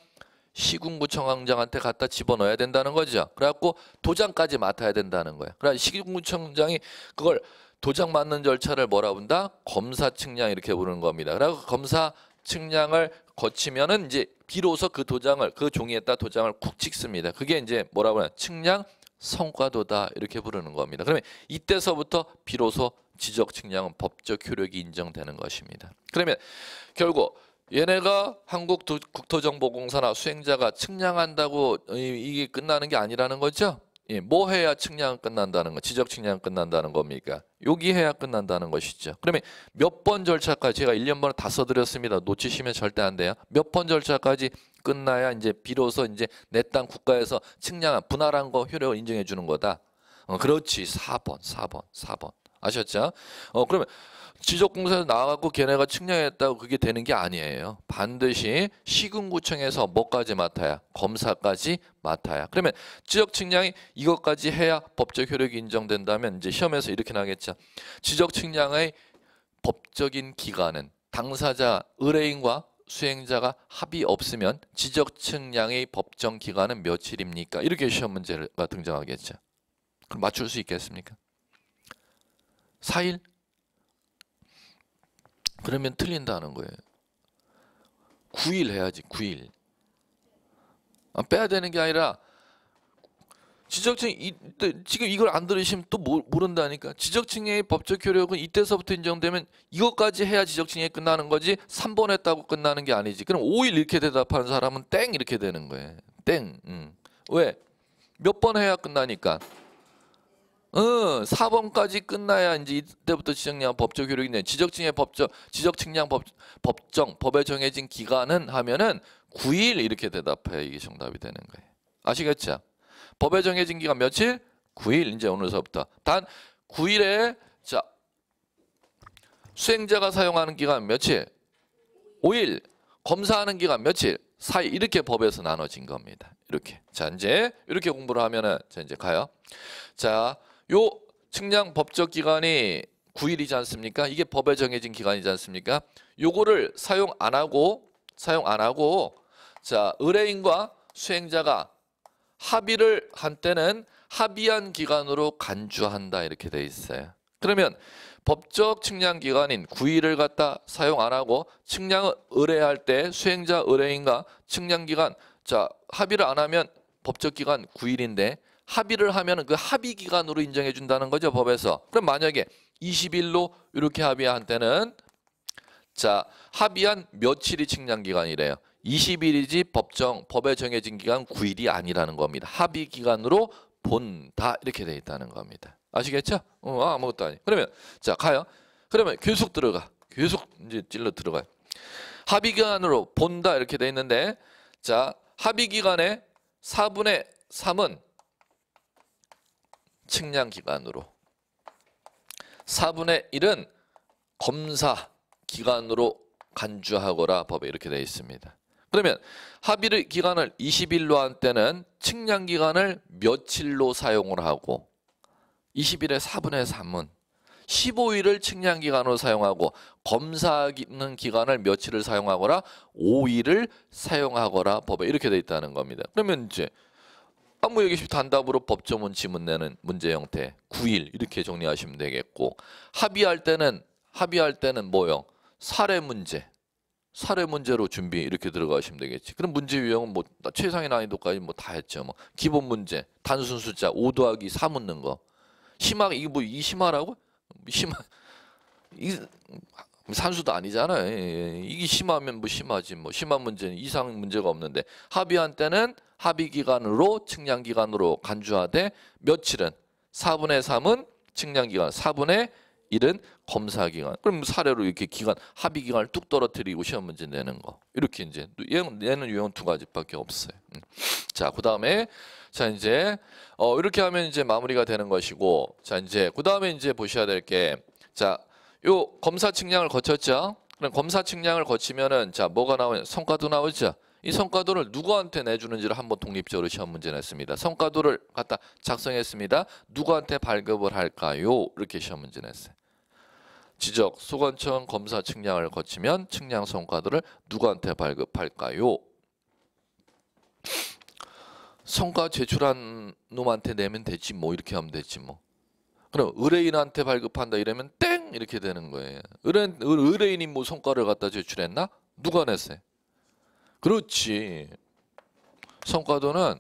S1: 시군구청장한테 갖다 집어넣어야 된다는 거죠. 그래갖고 도장까지 맡아야 된다는 거예요. 그래 시군구청장이 그걸 도장 맞는 절차를 뭐라 본다? 검사 측량 이렇게 부르는 겁니다. 그리고 검사 측량을 거치면은 이제 비로소 그 도장을 그 종이에다 도장을 쿡 찍습니다. 그게 이제 뭐라고 하냐? 측량 성과도다 이렇게 부르는 겁니다. 그러면 이때서부터 비로소 지적 측량은 법적 효력이 인정되는 것입니다. 그러면 결국 얘네가 한국 도- 국토정보공사나 수행자가 측량한다고 이- 이게 끝나는 게 아니라는 거죠. 예, 뭐 해야 측량 끝난다는 거, 지적 측량 끝난다는 겁니까? 여기 해야 끝난다는 것이죠. 그러면 몇 번 절차까지 제가 1년 번에 다 써드렸습니다. 놓치시면 절대 안 돼요. 몇 번 절차까지 끝나야 이제 비로소 이제 내 땅 국가에서 측량한 분할한 거 효력을 인정해 주는 거다. 어, 그렇지. 4번, 4번, 4번. 아셨죠? 어, 그러면 지적공사에서 나와갖고 걔네가 측량했다고 그게 되는 게 아니에요. 반드시 시군구청에서 뭐까지 맡아야? 검사까지 맡아야. 그러면 지적 측량이 이것까지 해야 법적 효력이 인정된다면 이제 시험에서 이렇게 나겠죠. 지적 측량의 법적인 기간은 당사자 의뢰인과 수행자가 합의 없으면 지적 측량의 법정 기간은 며칠입니까? 이렇게 시험 문제가 등장하겠죠. 그럼 맞출 수 있겠습니까? 4일? 그러면 틀린다는 거예요. 9일 해야지 9일. 아, 빼야 되는 게 아니라 지적층 이, 지금 이걸 안 들으시면 또 모, 모른다니까. 지적층의 법적 효력은 이때서부터 인정되면 이것까지 해야 지적층이 끝나는 거지 3번 했다고 끝나는 게 아니지. 그럼 5일 이렇게 대답하는 사람은 땡 이렇게 되는 거예요. 땡. 음. 왜? 몇 번 해야 끝나니까. 어, 4번까지 끝나야 이제 이때부터 지적량 법적 효력이 있네. 지적층의 법적 지적측량 법, 법정 법에 정해진 기간은 하면은 9일 이렇게 대답해야 이게 정답이 되는 거예요. 아시겠죠? 법에 정해진 기간 며칠? 9일 이제 오늘서부터 단 9일에 자 수행자가 사용하는 기간 며칠? 5일 검사하는 기간 며칠? 4일 이렇게 법에서 나눠진 겁니다. 이렇게 자 이제 이렇게 공부를 하면은 자 이제 가요. 자 요 측량 법적 기간이 9일이지 않습니까? 이게 법에 정해진 기간이지 않습니까? 요거를 사용 안 하고 사용 안 하고 자 의뢰인과 수행자가 합의를 한 때는 합의한 기간으로 간주한다 이렇게 돼 있어요. 그러면 법적 측량 기간인 9일을 갖다 사용 안 하고 측량을 의뢰할 때 수행자 의뢰인과 측량 기간 자 합의를 안 하면 법적 기간 9일인데 합의를 하면 그 합의 기간으로 인정해 준다는 거죠 법에서. 그럼 만약에 20일로 이렇게 합의한 때는 자 합의한 며칠이 측량 기간이래요. 20일이지 법정 법에 정해진 기간 9일이 아니라는 겁니다. 합의 기간으로 본다 이렇게 돼 있다는 겁니다. 아시겠죠? 어, 아무것도 아니. 그러면 자 가요. 그러면 계속 들어가. 계속 이제 찔러 들어가요. 합의 기간으로 본다 이렇게 돼 있는데 자 합의 기간에 4분의 3은 측량 기간으로 4분의 1은 검사 기간으로 간주하거라 법에 이렇게 되어 있습니다. 그러면 합의를 기간을 20일로 한 때는 측량 기간을 며칠로 사용을 하고 20일의 4분의 3은 15일을 측량 기간으로 사용하고 검사하는 기간을 며칠을 사용하거나 5일을 사용하거라 법에 이렇게 되어 있다는 겁니다. 그러면 이제 없이 단답으로 법조문 지문 내는 문제 형태 9일 이렇게 정리하시면 되겠고 합의할 때는 합의할 때는 뭐요? 사례 문제 사례 문제로 준비 이렇게 들어가시면 되겠지. 그럼 문제 유형은 뭐 최상의 난이도까지 뭐 다 했죠. 뭐 기본 문제 단순 숫자 5 더하기 3 묻는 거 심화 이게 뭐 이 심화라고? 심화 이 산수도 아니잖아요. 예, 예. 이게 심하면 뭐 심하지 뭐 심한 문제는 이상 문제가 없는데 합의한 때는 합의 기간으로 측량 기간으로 간주하되 며칠은 4분의 3은 측량 기간, 4분의 1은 검사 기간. 그럼 사례로 이렇게 기간 합의 기간을 뚝 떨어뜨리고 시험 문제 내는 거. 이렇게 이제 얘는 유형 두 가지밖에 없어요. 음. 자, 그다음에 자 이제 어 이렇게 하면 이제 마무리가 되는 것이고 자 이제 그다음에 이제 보셔야 될 게 자, 요 검사 측량을 거쳤죠. 그럼 검사 측량을 거치면은 자, 뭐가 나오냐? 성과도 나오죠. 이 성과도를 누구한테 내주는지를 한번 독립적으로 시험 문제 냈습니다. 성과도를 갖다 작성했습니다. 누구한테 발급을 할까요? 이렇게 시험 문제 냈어요. 지적, 소관청 검사 측량을 거치면 측량 성과도를 누구한테 발급할까요? 성과 제출한 놈한테 내면 되지 뭐 이렇게 하면 되지 뭐. 그럼 의뢰인한테 발급한다 이러면 땡 이렇게 되는 거예요. 의뢰인, 의뢰인이 뭐 성과를 갖다 제출했나? 누가 냈어요? 그렇지. 성과도는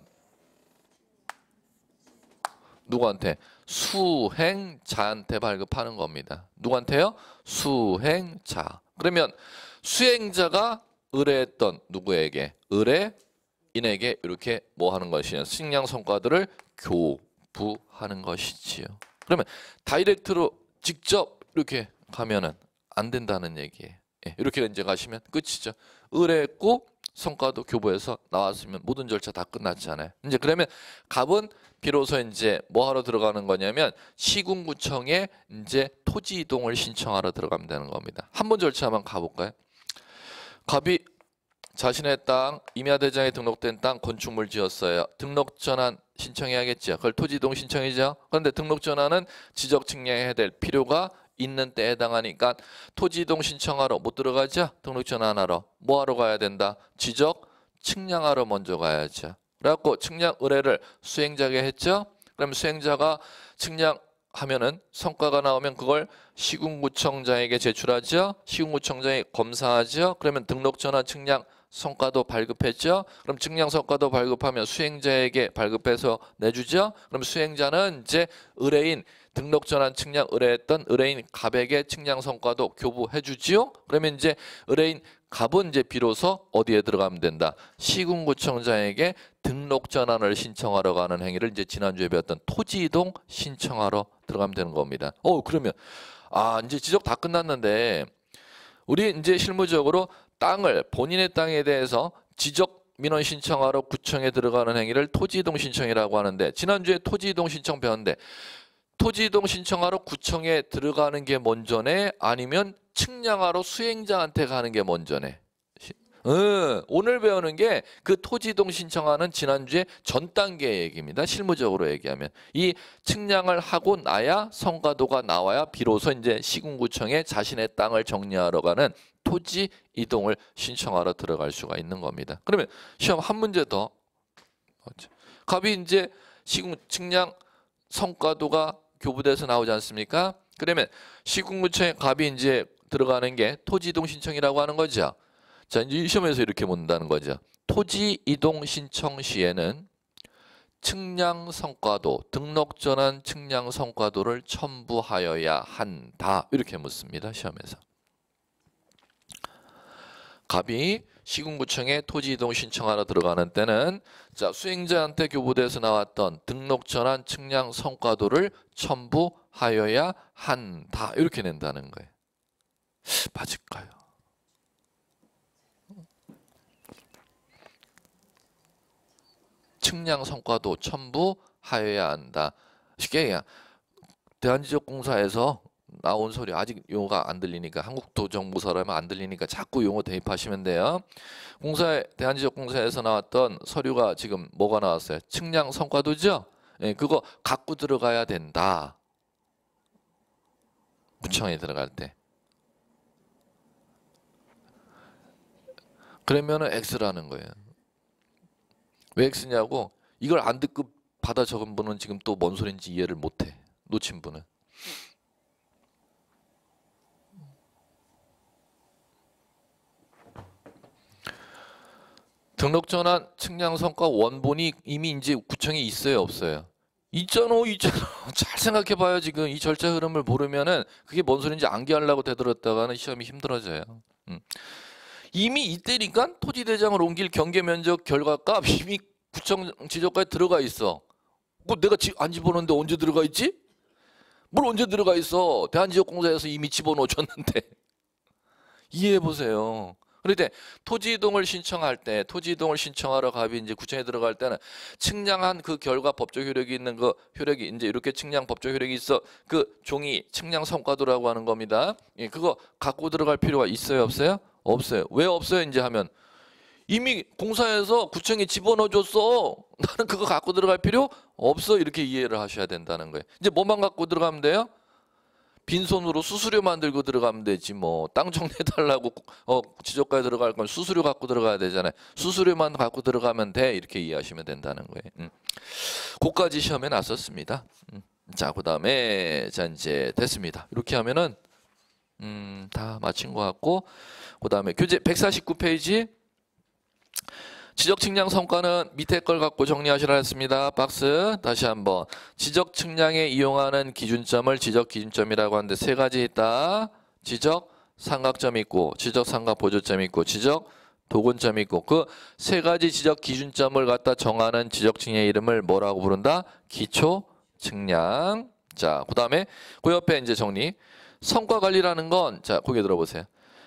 S1: 누구한테? 수행자한테 발급하는 겁니다. 누구한테요? 수행자. 그러면 수행자가 의뢰했던 누구에게? 의뢰인에게 이렇게 뭐 하는 것이냐? 식량 성과들을 교부하는 것이지요. 그러면 다이렉트로 직접 이렇게 가면은 안 된다는 얘기예요. 예, 이렇게 이제 가시면 끝이죠. 의뢰했고 성과도 교부해서 나왔으면 모든 절차 다 끝났잖아요. 이제 그러면 갑은 비로소 이제 뭐 하러 들어가는 거냐면 시군구청에 이제 토지 이동을 신청하러 들어가면 되는 겁니다. 한 번 절차 한번 가볼까요? 갑이 자신의 땅 임야대장에 등록된 땅 건축물 지었어요. 등록 전환 신청해야겠죠. 그걸 토지 이동 신청이죠. 그런데 등록 전환은 지적 측량해야 될 필요가 있는 때에 해당하니까 토지 이동 신청하러 못 들어가죠. 등록 전환하러 뭐 하러 가야 된다. 지적 측량하러 먼저 가야죠. 그래갖고 측량 의뢰를 수행자에게 했죠. 그럼 수행자가 측량하면은 성과가 나오면 그걸 시군구청장에게 제출하죠. 시군구청장이 검사하죠. 그러면 등록 전환 측량 성과도 발급했죠. 그럼 측량 성과도 발급하면 수행자에게 발급해서 내주죠. 그럼 수행자는 이제 의뢰인 등록 전환 측량 의뢰했던 의뢰인 갑에게 측량 성과도 교부해 주지요. 그러면 이제 의뢰인 갑은 이제 비로소 어디에 들어가면 된다. 시군구청장에게 등록 전환을 신청하러 가는 행위를 이제 지난주에 배웠던 토지 이동 신청하러 들어가면 되는 겁니다. 어 그러면 아 이제 지적 다 끝났는데 우리 이제 실무적으로 땅을 본인의 땅에 대해서 지적 민원 신청하러 구청에 들어가는 행위를 토지 이동 신청이라고 하는데 지난주에 토지 이동 신청 배웠는데 토지 이동 신청하러 구청에 들어가는 게 먼저네 아니면 측량하러 수행자한테 가는 게 먼저네. 시- 어, 오늘 배우는 게 그 토지 이동 신청하는 지난주에 전 단계 얘기입니다. 실무적으로 얘기하면 이 측량을 하고 나야 성과도가 나와야 비로소 이제 시군구청에 자신의 땅을 정리하러 가는 토지 이동을 신청하러 들어갈 수가 있는 겁니다. 그러면 시험 한 문제 더. 갑이 이제 시군 측량 성과도가 교부돼서 나오지 않습니까? 그러면 시군구청에 갑이 이제 들어가는 게 토지 이동 신청이라고 하는 거죠. 자, 이제 이 시험에서 이렇게 묻는다는 거죠. 토지 이동 신청 시에는 측량 성과도, 등록 전환 측량 성과도를 첨부하여야 한다. 이렇게 묻습니다. 시험에서. 갑이 시군구청에 토지 이동 신청하러 들어가는 때는 자 수행자한테 교부돼서 나왔던 등록 전환 측량 성과도를 첨부하여야 한다 이렇게 낸다는 거예요. 맞을까요? 측량 성과도 첨부하여야 한다. 쉽게 그냥 대한지적공사에서 나온 소리 아직 용어가 안 들리니까 한국도정부서라면 안 들리니까 자꾸 용어 대입하시면 돼요. 공사에 대한지적공사에서 나왔던 서류가 지금 뭐가 나왔어요? 측량 성과도죠. 예, 그거 갖고 들어가야 된다. 구청에 들어갈 때. 그러면은 X라는 거예요. 왜 X냐고 이걸 안 듣고 받아 적은 분은 지금 또 뭔 소린지 이해를 못해. 놓친 분은. 등록 전환 측량 성과 원본이 이미 이제 구청에 있어요, 없어요? 있잖아, 있잖아. 잘 생각해 봐요, 지금. 이 절차 흐름을 모르면은 그게 뭔 소린지 암기하려고 되돌았다가는 시험이 힘들어져요. 음. 이미 이때니까 토지 대장을 옮길 경계 면적 결과값 이미 구청 지적과에 들어가 있어. 그 내가 지- 안 집어넣는데 언제 들어가 있지? 뭘 언제 들어가 있어? 대한지역공사에서 이미 집어넣어줬는데 이해해 보세요. 그런데 토지 이동을 신청할 때 토지 이동을 신청하러 갑이 이제 구청에 들어갈 때는 측량한 그 결과 법적 효력이 있는 그 효력이 이제 이렇게 측량 법적 효력이 있어 그 종이 측량 성과도라고 하는 겁니다. 예, 그거 갖고 들어갈 필요가 있어요, 없어요? 없어요. 왜 없어요? 이제 하면 이미 공사에서 구청에 집어넣어 줬어. 나는 그거 갖고 들어갈 필요 없어. 이렇게 이해를 하셔야 된다는 거예요. 이제 뭐만 갖고 들어가면 돼요? 빈손으로 수수료 만 들고 들어가면 되지 뭐 땅 정리해 달라고 어 지적과에 들어갈 건 수수료 갖고 들어가야 되잖아요. 수수료만 갖고 들어가면 돼 이렇게 이해하시면 된다는 거예요. 음. 고까지 시험에 났었습니다. 음. 자 그다음에 자 이제 됐습니다. 이렇게 하면은 음, 다 마친 것 같고 그다음에 교재 149페이지 지적 측량 성과는 밑에 걸 갖고 정리하시라 했습니다. 박스 다시 한번 지적 측량에 이용하는 기준점을 지적 기준점이라고 하는데 세 가지 있다. 지적 삼각점 있고 지적 삼각 보조점 있고 지적 도근점 있고 그 세 가지 지적 기준점을 갖다 정하는 지적 측량의 이름을 뭐라고 부른다? 기초 측량. 자, 그다음에 그 옆에 이제 정리. 성과 관리라는 건 자, 고개 들어보세요.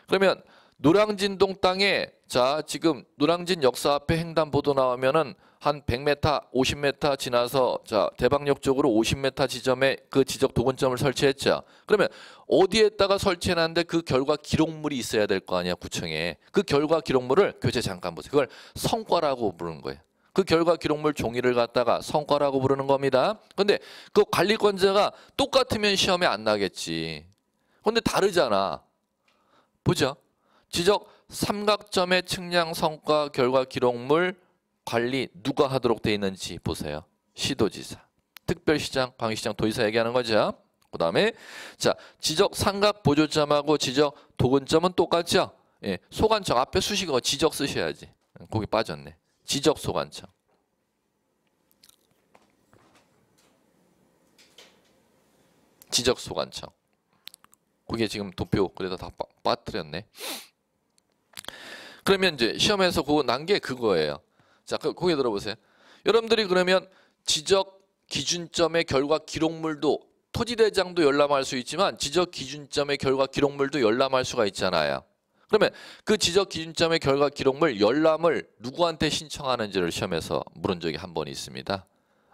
S1: 그러면 노량진동 땅에 자, 지금 노량진 역사 앞에 횡단보도 나오면은 한 100m, 50m 지나서 자, 대방역 쪽으로 50m 지점에 그 지적 도근점을 설치했죠. 그러면 어디에다가 설치해놨는데 그 결과 기록물이 있어야 될 거 아니야, 구청에. 그 결과 기록물을 교재 잠깐 보세요. 그걸 성과라고 부르는 거예요. 그 결과 기록물 종이를 갖다가 성과라고 부르는 겁니다. 근데 그 관리권자가 똑같으면 시험에 안 나겠지. 근데 다르잖아. 보죠. 지적 삼각점의 측량 성과 결과 기록물 관리 누가 하도록 돼 있는지 보세요. 시도지사, 특별시장, 광역시장, 도지사 얘기하는 거죠. 그 다음에 자 지적 삼각 보조점하고 지적 도근점은 똑같죠. 예, 소관청 앞에 수식어 지적 쓰셔야지. 거기 빠졌네. 지적 소관청. 지적 소관청. 그게 지금 도표 그래도 다 빠, 빠뜨렸네. 그러면 이제 시험에서 그거 난 게 그거예요. 자, 그 거기 들어보세요. 여러분들이 그러면 지적 기준점의 결과 기록물도 토지대장도 열람할 수 있지만 지적 기준점의 결과 기록물도 열람할 수가 있잖아요. 그러면 그 지적 기준점의 결과 기록물 열람을 누구한테 신청하는지를 시험에서 물은 적이 한 번 있습니다.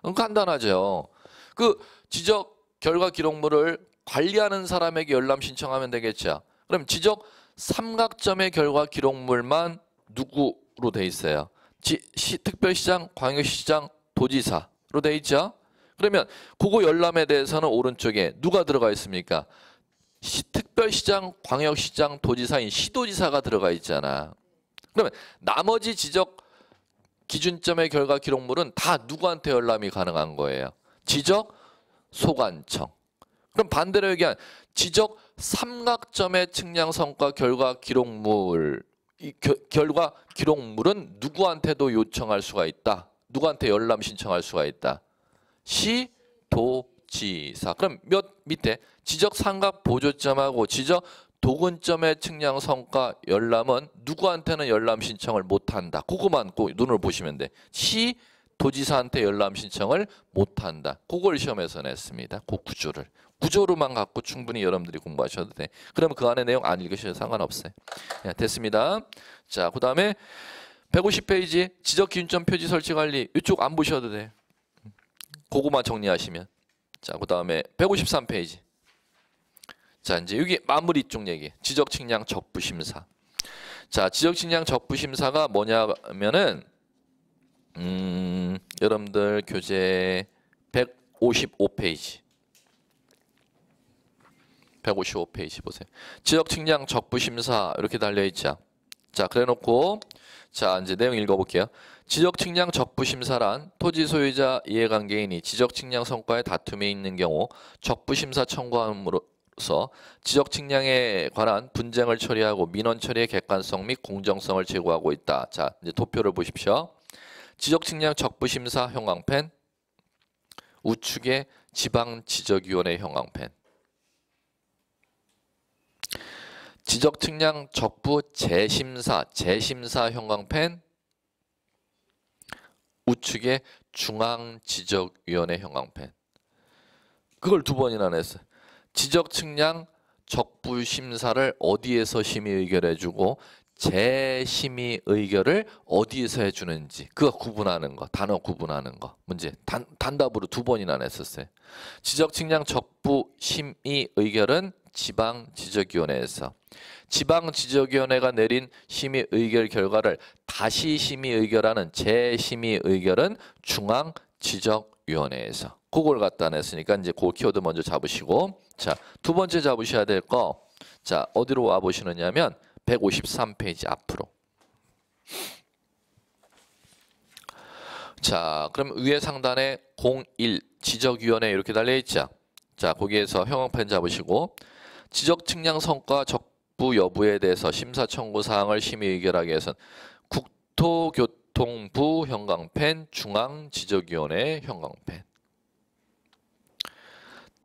S1: 음, 간단하죠. 그 지적 결과 기록물을 관리하는 사람에게 열람 신청하면 되겠죠. 그럼 지적 삼각점의 결과 기록물만 누구로 돼 있어요? 지, 시, 특별시장, 광역시장, 도지사로 돼 있죠. 그러면 그거 열람에 대해서는 오른쪽에 누가 들어가 있습니까? 시, 특별시장, 광역시장, 도지사인 시도지사가 들어가 있잖아. 그러면 나머지 지적 기준점의 결과 기록물은 다 누구한테 열람이 가능한 거예요? 지적 소관청. 그럼 반대로 얘기한 지적 삼각점의 측량 성과 결과 기록물 이 겨, 결과 기록물은 누구한테도 요청할 수가 있다. 누구한테 열람 신청할 수가 있다. 시, 도, 지사. 그럼 몇 밑에 지적 삼각 보조점하고 지적 도근점의 측량 성과 열람은 누구한테는 열람 신청을 못 한다. 그거만 꼭 눈을 보시면 돼. 시, 도지사한테 열람 신청을 못 한다. 그걸 시험에서 냈습니다. 그 구조를. 구조로만 갖고 충분히 여러분들이 공부하셔도 돼. 그러면 그 안에 내용 안 읽으셔도 상관없어요. 야, 됐습니다. 자, 그 다음에 150페이지 지적 기준점 표지 설치 관리 이쪽 안 보셔도 돼. 그거만 정리하시면. 자, 그 다음에 153페이지. 자, 이제 여기 마무리 쪽 얘기. 지적 측량 적부 심사. 자, 지적 측량 적부 심사가 뭐냐면은 음, 여러분들 교재 155페이지. 155페이지 보세요. 지역 측량 적부 심사 이렇게 달려 있죠. 자, 그래 놓고 자, 이제 내용 읽어 볼게요. 지적 측량 적부 심사란 토지 소유자 이해관계인이 지적 측량 성과에 다툼이 있는 경우 적부 심사 청구함으로써 지적 측량에 관한 분쟁을 처리하고 민원 처리의 객관성 및 공정성을 제고하고 있다. 자, 이제 도표를 보십시오. 지적 측량 적부 심사 형광펜 우측에 지방 지적위원회 형광펜 지적 측량 적부 재심사 재심사 형광펜 우측에 중앙 지적위원회 형광펜 그걸 두 번이나 냈어요. 지적 측량 적부 심사를 어디에서 심의 의결해주고 재심의 의결을 어디에서 해주는지 그거 구분하는 거 단어 구분하는 거. 문제. 단, 단답으로 두 번이나 냈었어요. 지적 측량 적부 심의 의결은 지방지적위원회에서. 지방지적위원회가 내린 심의 의결 결과를 다시 심의 의결하는 재심의 의결은 중앙지적위원회에서. 그걸 갖다 냈으니까 이제 그 키워드 먼저 잡으시고. 자 두 번째 잡으셔야 될 거. 자 어디로 와 보시느냐면 153페이지 앞으로. 자 그럼 위에 상단에 01 지적위원회 이렇게 달려있죠? 자 거기에서 형광펜 잡으시고 지적 측량 성과 적부 여부에 대해서 심사 청구 사항을 심의 의결하기 위해서는 국토교통부 형광펜 중앙지적위원회 형광펜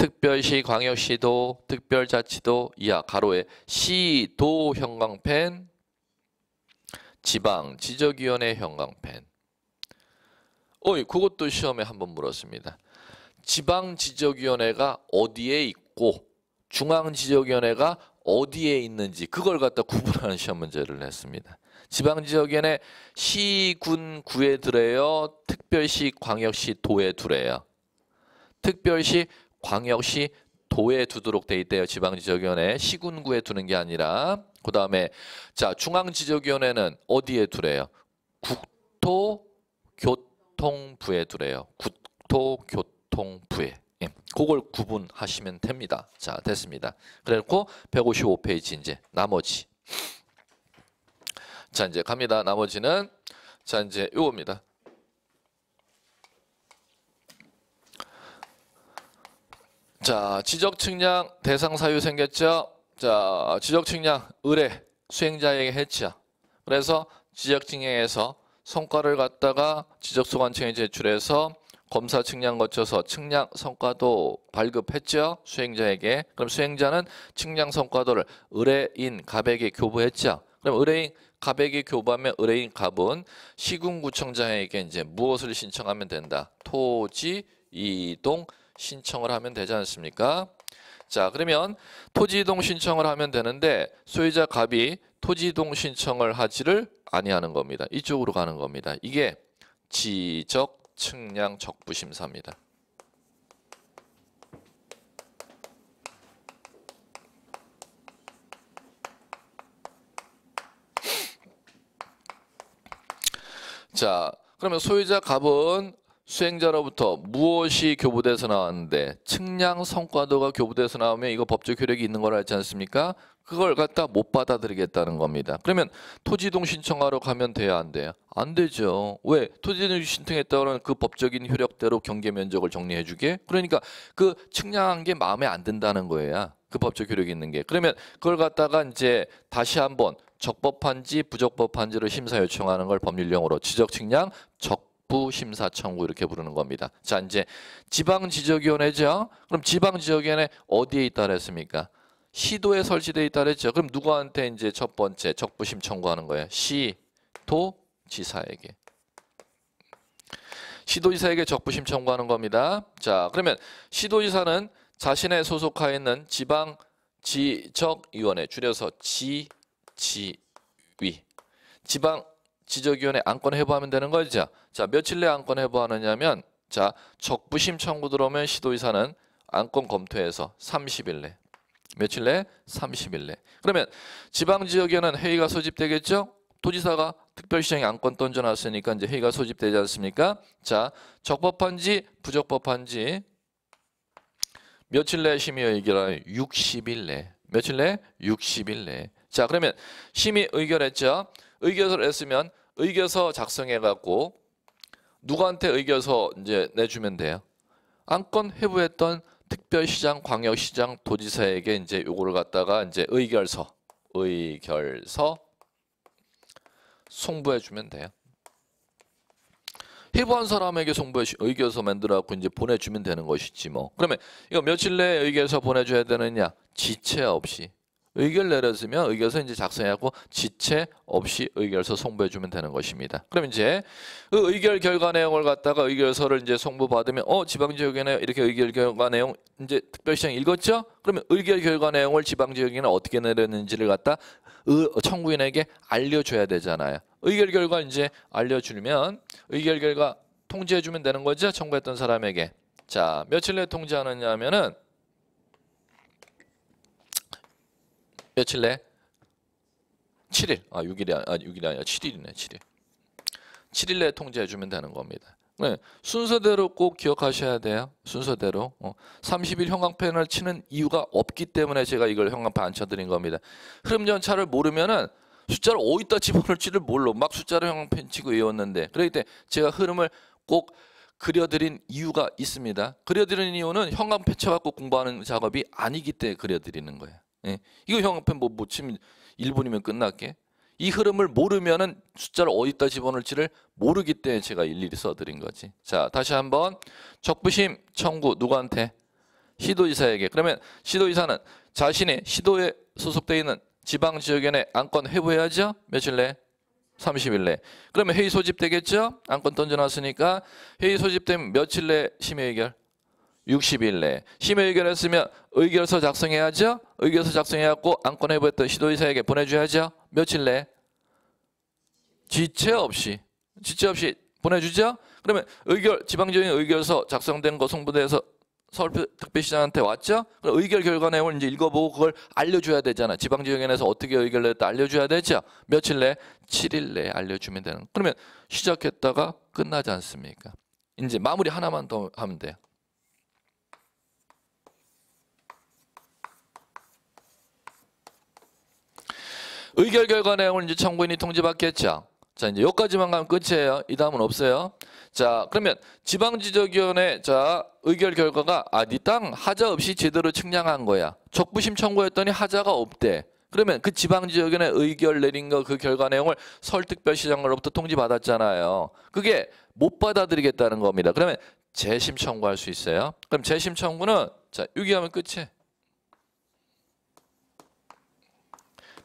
S1: 특별시 광역시도 특별자치도 이하 가로에 시 도 형광펜 지방 지적위원회 형광펜 어이 그것도 시험에 한번 물었습니다. 지방 지적위원회가 어디에 있고 중앙 지적위원회가 어디에 있는지 그걸 갖다 구분하는 시험 문제를 냈습니다. 지방 지역위원회 시군 구에 들어요. 특별시 광역시 도에 두래요. 특별시 광역시 도에 두도록 돼 있대요. 지방지적위원회 시군구에 두는 게 아니라 그 다음에 자 중앙지적위원회는 어디에 두래요? 국토교통부에 두래요. 국토교통부에 예, 그걸 구분하시면 됩니다. 자 됐습니다. 그래놓고 155페이지 이제 나머지 자 이제 갑니다. 나머지는 자 이제 요겁니다. 자, 지적 측량 대상 사유 생겼죠? 자, 지적 측량 의뢰 수행자에게 했죠. 그래서 지적 측량에서 성과를 갖다가 지적 소관청에 제출해서 검사 측량 거쳐서 측량 성과도 발급했죠. 수행자에게. 그럼 수행자는 측량 성과도를 의뢰인 갑에게 교부했죠. 그럼 의뢰인 갑에게 교부하면 의뢰인 갑은 시군구청장에게 이제 무엇을 신청하면 된다. 토지 이동 신청을 하면 되지 않습니까? 자 그러면 토지이동 신청을 하면 되는데 소유자 갑이 토지이동 신청을 하지를 아니하는 겁니다. 이쪽으로 가는 겁니다. 이게 지적 측량 적부 심사입니다. 자 그러면 소유자 갑은 수행자로부터 무엇이 교부돼서 나왔는데 측량 성과도가 교부돼서 나오면 이거 법적 효력이 있는 걸 알지 않습니까? 그걸 갖다 못 받아들이겠다는 겁니다. 그러면 토지동 신청하러 가면 돼야 안 돼요? 안 되죠. 왜? 토지동 신청했다는 그 법적인 효력대로 경계 면적을 정리해 주게? 그러니까 그 측량한 게 마음에 안 든다는 거예요. 그 법적 효력이 있는 게. 그러면 그걸 갖다가 이제 다시 한번 적법한지 부적법한지를 심사 요청하는 걸 법률용어로 지적 측량 적 부 심사 청구 이렇게 부르는 겁니다. 자 이제 지방 지적위원회죠. 그럼 지방 지적위원회 어디에 있다 그랬습니까? 시도에 설치되어 있다 그랬죠. 그럼 누구한테 이제 첫 번째 적부심 청구하는 거예요? 시도 지사에게. 시도지사에게 적부심 청구하는 겁니다. 자 그러면 시도지사는 자신의 소속하에 있는 지방 지적위원회 줄여서 지지위 지방 지적위원회 안건 해부하면 되는 거죠. 자 며칠 내 안건 해부하느냐면 자 적부심 청구 들어오면 시도의사는 안건 검토해서 30일 내 며칠 내 30일 내 그러면 지방지역에는 회의가 소집되겠죠. 도지사가 특별시장에 안건 던져놨으니까 이제 회의가 소집되지 않습니까? 자 적법한지 부적법한지 며칠 내 심의 의결하 60일 내 며칠 내 60일 내 자 그러면 심의 의결했죠. 의결을 했으면 의결서 작성해 갖고 누구한테 의결서 이제 내주면 돼요. 안건 회부했던 특별시장, 광역시장, 도지사에게 이제 요거를 갖다가 이제 의결서, 의결서 송부해 주면 돼요. 회부한 사람에게 송부해 의결서 만들어 갖고 이제 보내주면 되는 것이지 뭐. 그러면 이거 며칠 내에 의결서 보내줘야 되느냐? 지체 없이 의결 내렸으면 의결서 이제 작성하고 지체 없이 의결서 송부해 주면 되는 것입니다. 그럼 이제 그 의결 결과 내용을 갖다가 의결서를 이제 송부 받으면 어 지방 지역에는 이렇게 의결 결과 내용 이제 특별시장 읽었죠? 그러면 의결 결과 내용을 지방 지역에는 어떻게 내렸는지를 갖다 청구인에게 알려줘야 되잖아요. 의결 결과 이제 알려주면 의결 결과 통지해 주면 되는 거죠? 청구했던 사람에게. 자 며칠 내에 통지하느냐 하면은 며칠 내? 7일. 아, 6일이 아 6일이 아니라 7일이네. 7일. 7일 내에 통지해 주면 되는 겁니다. 네, 순서대로 꼭 기억하셔야 돼요. 순서대로. 어, 30일 형광펜을 치는 이유가 없기 때문에 제가 이걸 형광펜 안 쳐드린 겁니다. 흐름 전차를 모르면은 숫자를 어디다 집어넣을지를 몰라. 막 숫자를 형광펜 치고 외웠는데. 그렇기 때문에 제가 흐름을 꼭 그려드린 이유가 있습니다. 그려드리는 이유는 형광펜 쳐갖고 공부하는 작업이 아니기 때문에 그려드리는 거예요. 예. 이거 형편 뭐, 뭐 치면 1분이면 끝날게. 이 흐름을 모르면은 숫자를 어디다 집어넣을지를 모르기 때문에 제가 일일이 써드린 거지. 자, 다시 한번 적부심 청구 누구한테? 시도지사에게. 그러면 시도지사는 자신의 시도에 소속되어 있는 지방 지역위원회 안건 회부해야죠. 며칠 내? 30일 내. 그러면 회의 소집되겠죠? 안건 던져놨으니까 회의 소집되면 며칠 내 심의 의결? 60일 내 심의 의결했으면 의결서 작성해야죠. 의결서 작성해갖고 안건 해부했던 시도의사에게 보내줘야죠. 며칠 내 지체 없이 지체 없이 보내주죠. 그러면 의결 지방지역의 의결서 작성된 거 송부대에서 서울 특별시장한테 왔죠. 그럼 의결 결과 내용을 이제 읽어보고 그걸 알려줘야 되잖아. 지방지역위원회에서 어떻게 의결을 했다 알려줘야 되죠. 며칠 내 7일 내에 알려주면 되는. 그러면 시작했다가 끝나지 않습니까? 이제 마무리 하나만 더 하면 돼요. 의결 결과 내용을 이제 청구인이 통지받겠죠. 자 이제 여기까지만 가면 끝이에요. 이 다음은 없어요. 자 그러면 지방지적위원회 자 의결 결과가 아 네 땅 하자 없이 제대로 측량한 거야. 적부심 청구했더니 하자가 없대. 그러면 그 지방지역위원회 의결 내린 거 그 결과 내용을 서울특별시장으로부터 통지받았잖아요. 그게 못 받아들이겠다는 겁니다. 그러면 재심 청구할 수 있어요. 그럼 재심 청구는 자 유기하면 끝이.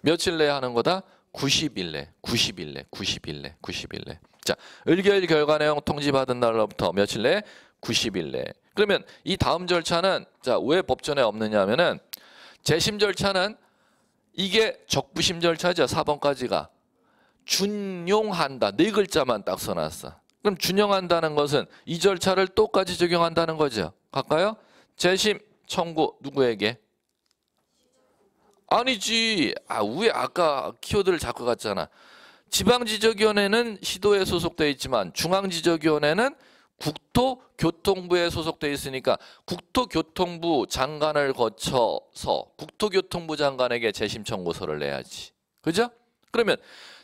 S1: 며칠 내에 하는 거다? 90일 내, 90일 내, 90일 내, 90일 내. 자, 의결 결과 내용 통지받은 날로부터 며칠 내? 90일 내. 그러면 이 다음 절차는 자, 왜 법전에 없느냐면은 재심 절차는 이게 적부심 절차죠. 4번까지가 준용한다. 네 글자만 딱 써놨어. 그럼 준용한다는 것은 이 절차를 똑같이 적용한다는 거죠. 갈까요? 재심 청구 누구에게? 아니지. 아, 왜 아까 키워드를 자꾸 갔잖아. 지방지적위원회는 시도에 소속돼 있지만 중앙지적위원회는 국토교통부에 소속돼 있으니까 국토교통부 장관을 거쳐서 국토교통부 장관에게 재심 청구서를 내야지. 그죠? 그러면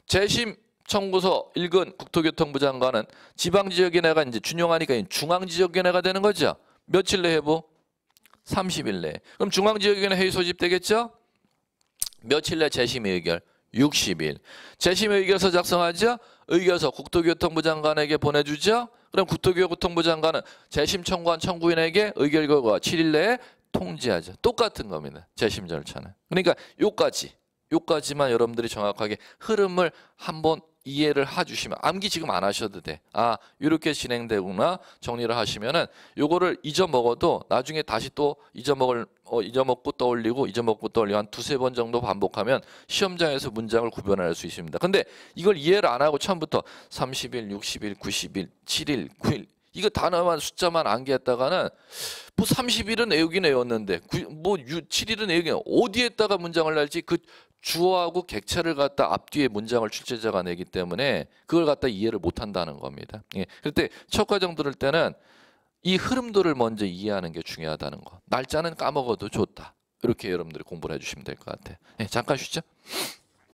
S1: 재심 청구서 읽은 국토교통부 장관은 지방지적위원회가 이제 준용하니까 중앙지적위원회가 되는 거죠. 며칠 내 해보? 30일 내. 그럼 중앙지적위원회 회의 소집되겠죠? 며칠 내 재심 의결? 60일. 재심 의결서 작성하죠? 의결서 국토교통부 장관에게 보내주죠? 그럼 국토교통부 장관은 재심 청구한 청구인에게 의결 결과 7일 내에 통지하죠. 똑같은 겁니다. 재심 절차는. 그러니까 요까지, 요까지만 여러분들이 정확하게 흐름을 한번 이해를 해주시면 암기 지금 안 하셔도 돼. 아 이렇게 진행되구나 정리를 하시면은 요거를 잊어먹어도 나중에 다시 또 잊어먹을 어, 잊어먹고 떠올리고 잊어먹고 떠올리고 한 두세 번 정도 반복하면 시험장에서 문장을 구별할 수 있습니다. 근데 이걸 이해를 안 하고 처음부터 30일, 60일, 90일, 7일, 9일 이거 단어만 숫자만 암기했다가는 뭐 30일은 외우긴 외웠는데 뭐 7일은 외우긴 어디에다가 문장을 낼지 그 주어하고 객체를 갖다 앞뒤에 문장을 출제자가 내기 때문에 그걸 갖다 이해를 못 한다는 겁니다. 예. 그때 첫 과정 들을 때는 이 흐름들을 먼저 이해하는 게 중요하다는 거. 날짜는 까먹어도 좋다. 이렇게 여러분들이 공부를 해주시면 될 것 같아요. 예, 잠깐 쉬죠.